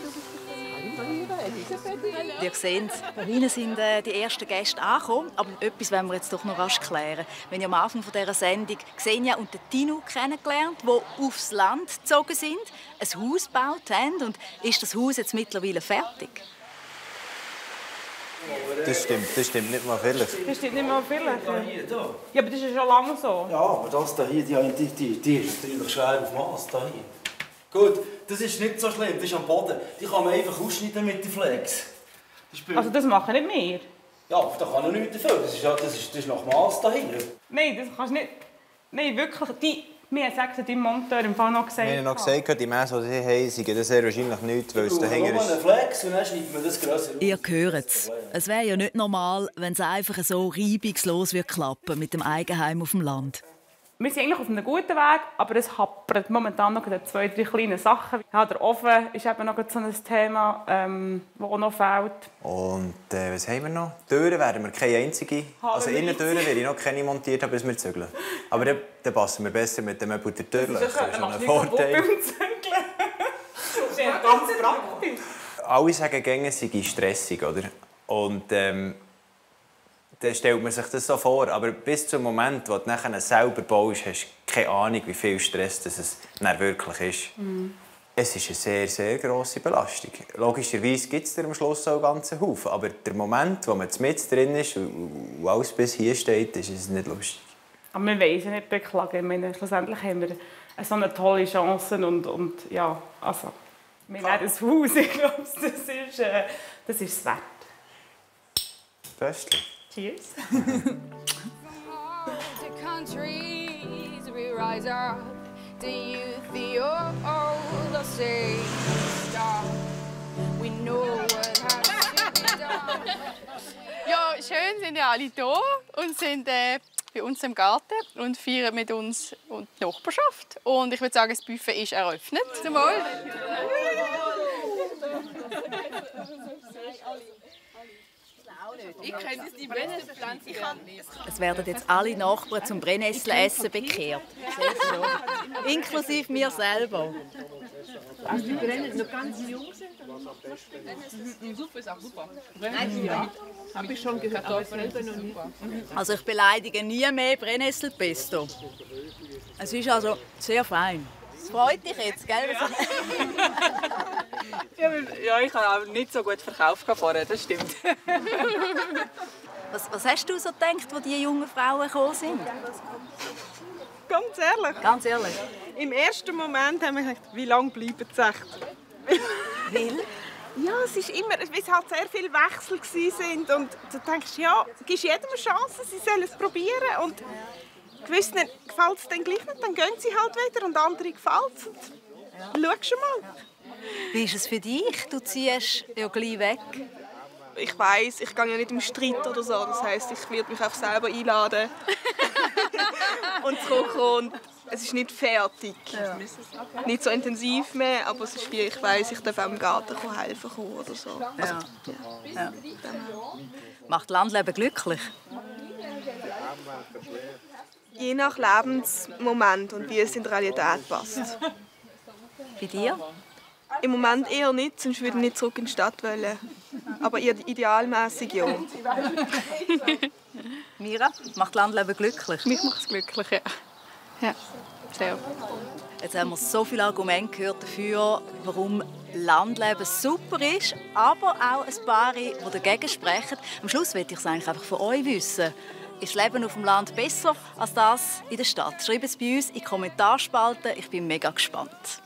Ihr seht, da hinten sind äh, die ersten Gäste angekommen. Aber etwas wollen wir jetzt doch noch rasch klären. Wir haben am Anfang dieser Sendung Xenia und den Tino kennengelernt, die aufs Land gezogen sind, ein Haus gebaut haben. Und ist das Haus jetzt mittlerweile fertig? Das stimmt, das stimmt nicht mal vielleicht. Das stimmt nicht mal vielleicht. Ja, aber das ist schon lange so. Ja, aber das da hier, die, die, die, die ist natürlich schwer auf Maß. Da hier. Gut, das ist nicht so schlimm, das ist am Boden. Die kann man einfach ausschneiden mit den Flex. Das Also das machen nicht wir? Ja, da kann er nichts dafür. Das ist, ja, das ist, das ist nach Maß dahinter. Nein, das kannst du nicht... Nein, wirklich. Die, mir hat gesagt, dein Monteur im Fall noch gesagt. Wir haben noch gesagt, die Messe, die sie haben, sind das sehr wahrscheinlich nichts, weil es dahinter ist. einen Flex und dann schneidet man das grösser Ihr hört es. Es wäre ja nicht normal, wenn es einfach so reibungslos wird klappen mit dem Eigenheim auf dem Land. Wir sind eigentlich auf einem guten Weg, aber es hapert momentan noch an zwei, drei kleine Sachen. Ja, der Ofen ist eben noch so ein Thema, ähm, das auch noch fehlt. Und äh, was haben wir noch? Türen werden wir keine einzige. Haben Also Innentüren werde ich noch keine montiert haben, bis wir zügeln. Aber dann, dann passen wir besser mit dem Möbel der Türlöcher. Das ist schon ein Vorteil. Das ist ja ganz praktisch. Alle sagen es sei stressig, oder? Und ähm, dann stellt man sich das so vor. Aber bis zum Moment, wo du nachher selber baust, hast du keine Ahnung, wie viel Stress das es dann wirklich ist. Es ist eine sehr, sehr grosse Belastung. Logischerweise gibt es am Schluss auch einen ganzen Haufen. Aber der Moment, wo man mit drin ist und alles bis hier steht, ist es nicht lustig. Aber wir wollen sie nicht beklagen. Ich meine, schlussendlich haben wir so eine tolle Chance und, und ja, also, wir haben ein Haus, ich glaube, das ist, äh, das ist es wert. Beste. Cheers. the countries we rise up, the youth, the old, I'll say. Stop. We know what has to be done. Ja, schön sind ja alle da und sind äh, bei uns im Garten und feiern mit uns und die Nachbarschaft. Und ich würde sagen, das Buffet ist eröffnet. Zum Wohl. Ich kenne die Brennnesselpflanze nicht. Es werden jetzt alle Nachbarn zum Brennesselessen bekehrt. Sehr schön. Inklusive mir selber. Also die Brennnesseln noch ganz jung sind? Die Suppe ist auch super. Ja, habe ich schon gehört, aber selber noch nicht. Also ich beleidige nie mehr Brennnesselpesto. Es ist also sehr fein. Es freut dich jetzt, gell? Ja, weil- ja, ich habe auch nicht so gut verkauft vorher, das stimmt. Was, was hast du so gedacht, als die jungen Frauen gekommen sind? Ganz ehrlich. Ganz ehrlich. Im ersten Moment haben wir gedacht, wie lange bleiben sie echt? Weil? Ja, es ist immer, weil es halt sehr viele Wechsel sind und du denkst, ja, gibst jedem eine Chance, sie sollen es probieren und gewissen gefällt es dann gleich nicht, dann gehen sie halt wieder und andere gefällt es. Schau schon mal. Wie ist es für dich? Du ziehst ja gleich weg. ich weiß, ich gehe ja nicht im Streit oder so. Das heißt, ich werde mich einfach selber einladen und zurückkommen. Es ist nicht fertig. Nicht so intensiv mehr, aber es ist wie, ich weiß, ich darf auch im Garten helfen kommen oder so. Also, Ja. Macht Landleben glücklich? Je nach Lebensmoment und wie es in die Realität passt. Bei dir? Im Moment eher nicht, sonst würde ich nicht zurück in die Stadt wollen. Aber ide- idealmäßig ja. Mira, macht Landleben glücklich? Mich macht es glücklich, ja. Ja, sehr. Jetzt haben wir so viele Argumente gehört dafür, warum Landleben super ist, aber auch ein paar, die dagegen sprechen. Am Schluss möchte ich es eigentlich einfach von euch wissen. Ist das Leben auf dem Land besser als das in der Stadt? Schreibt es bei uns in die Kommentarspalten. Ich bin mega gespannt.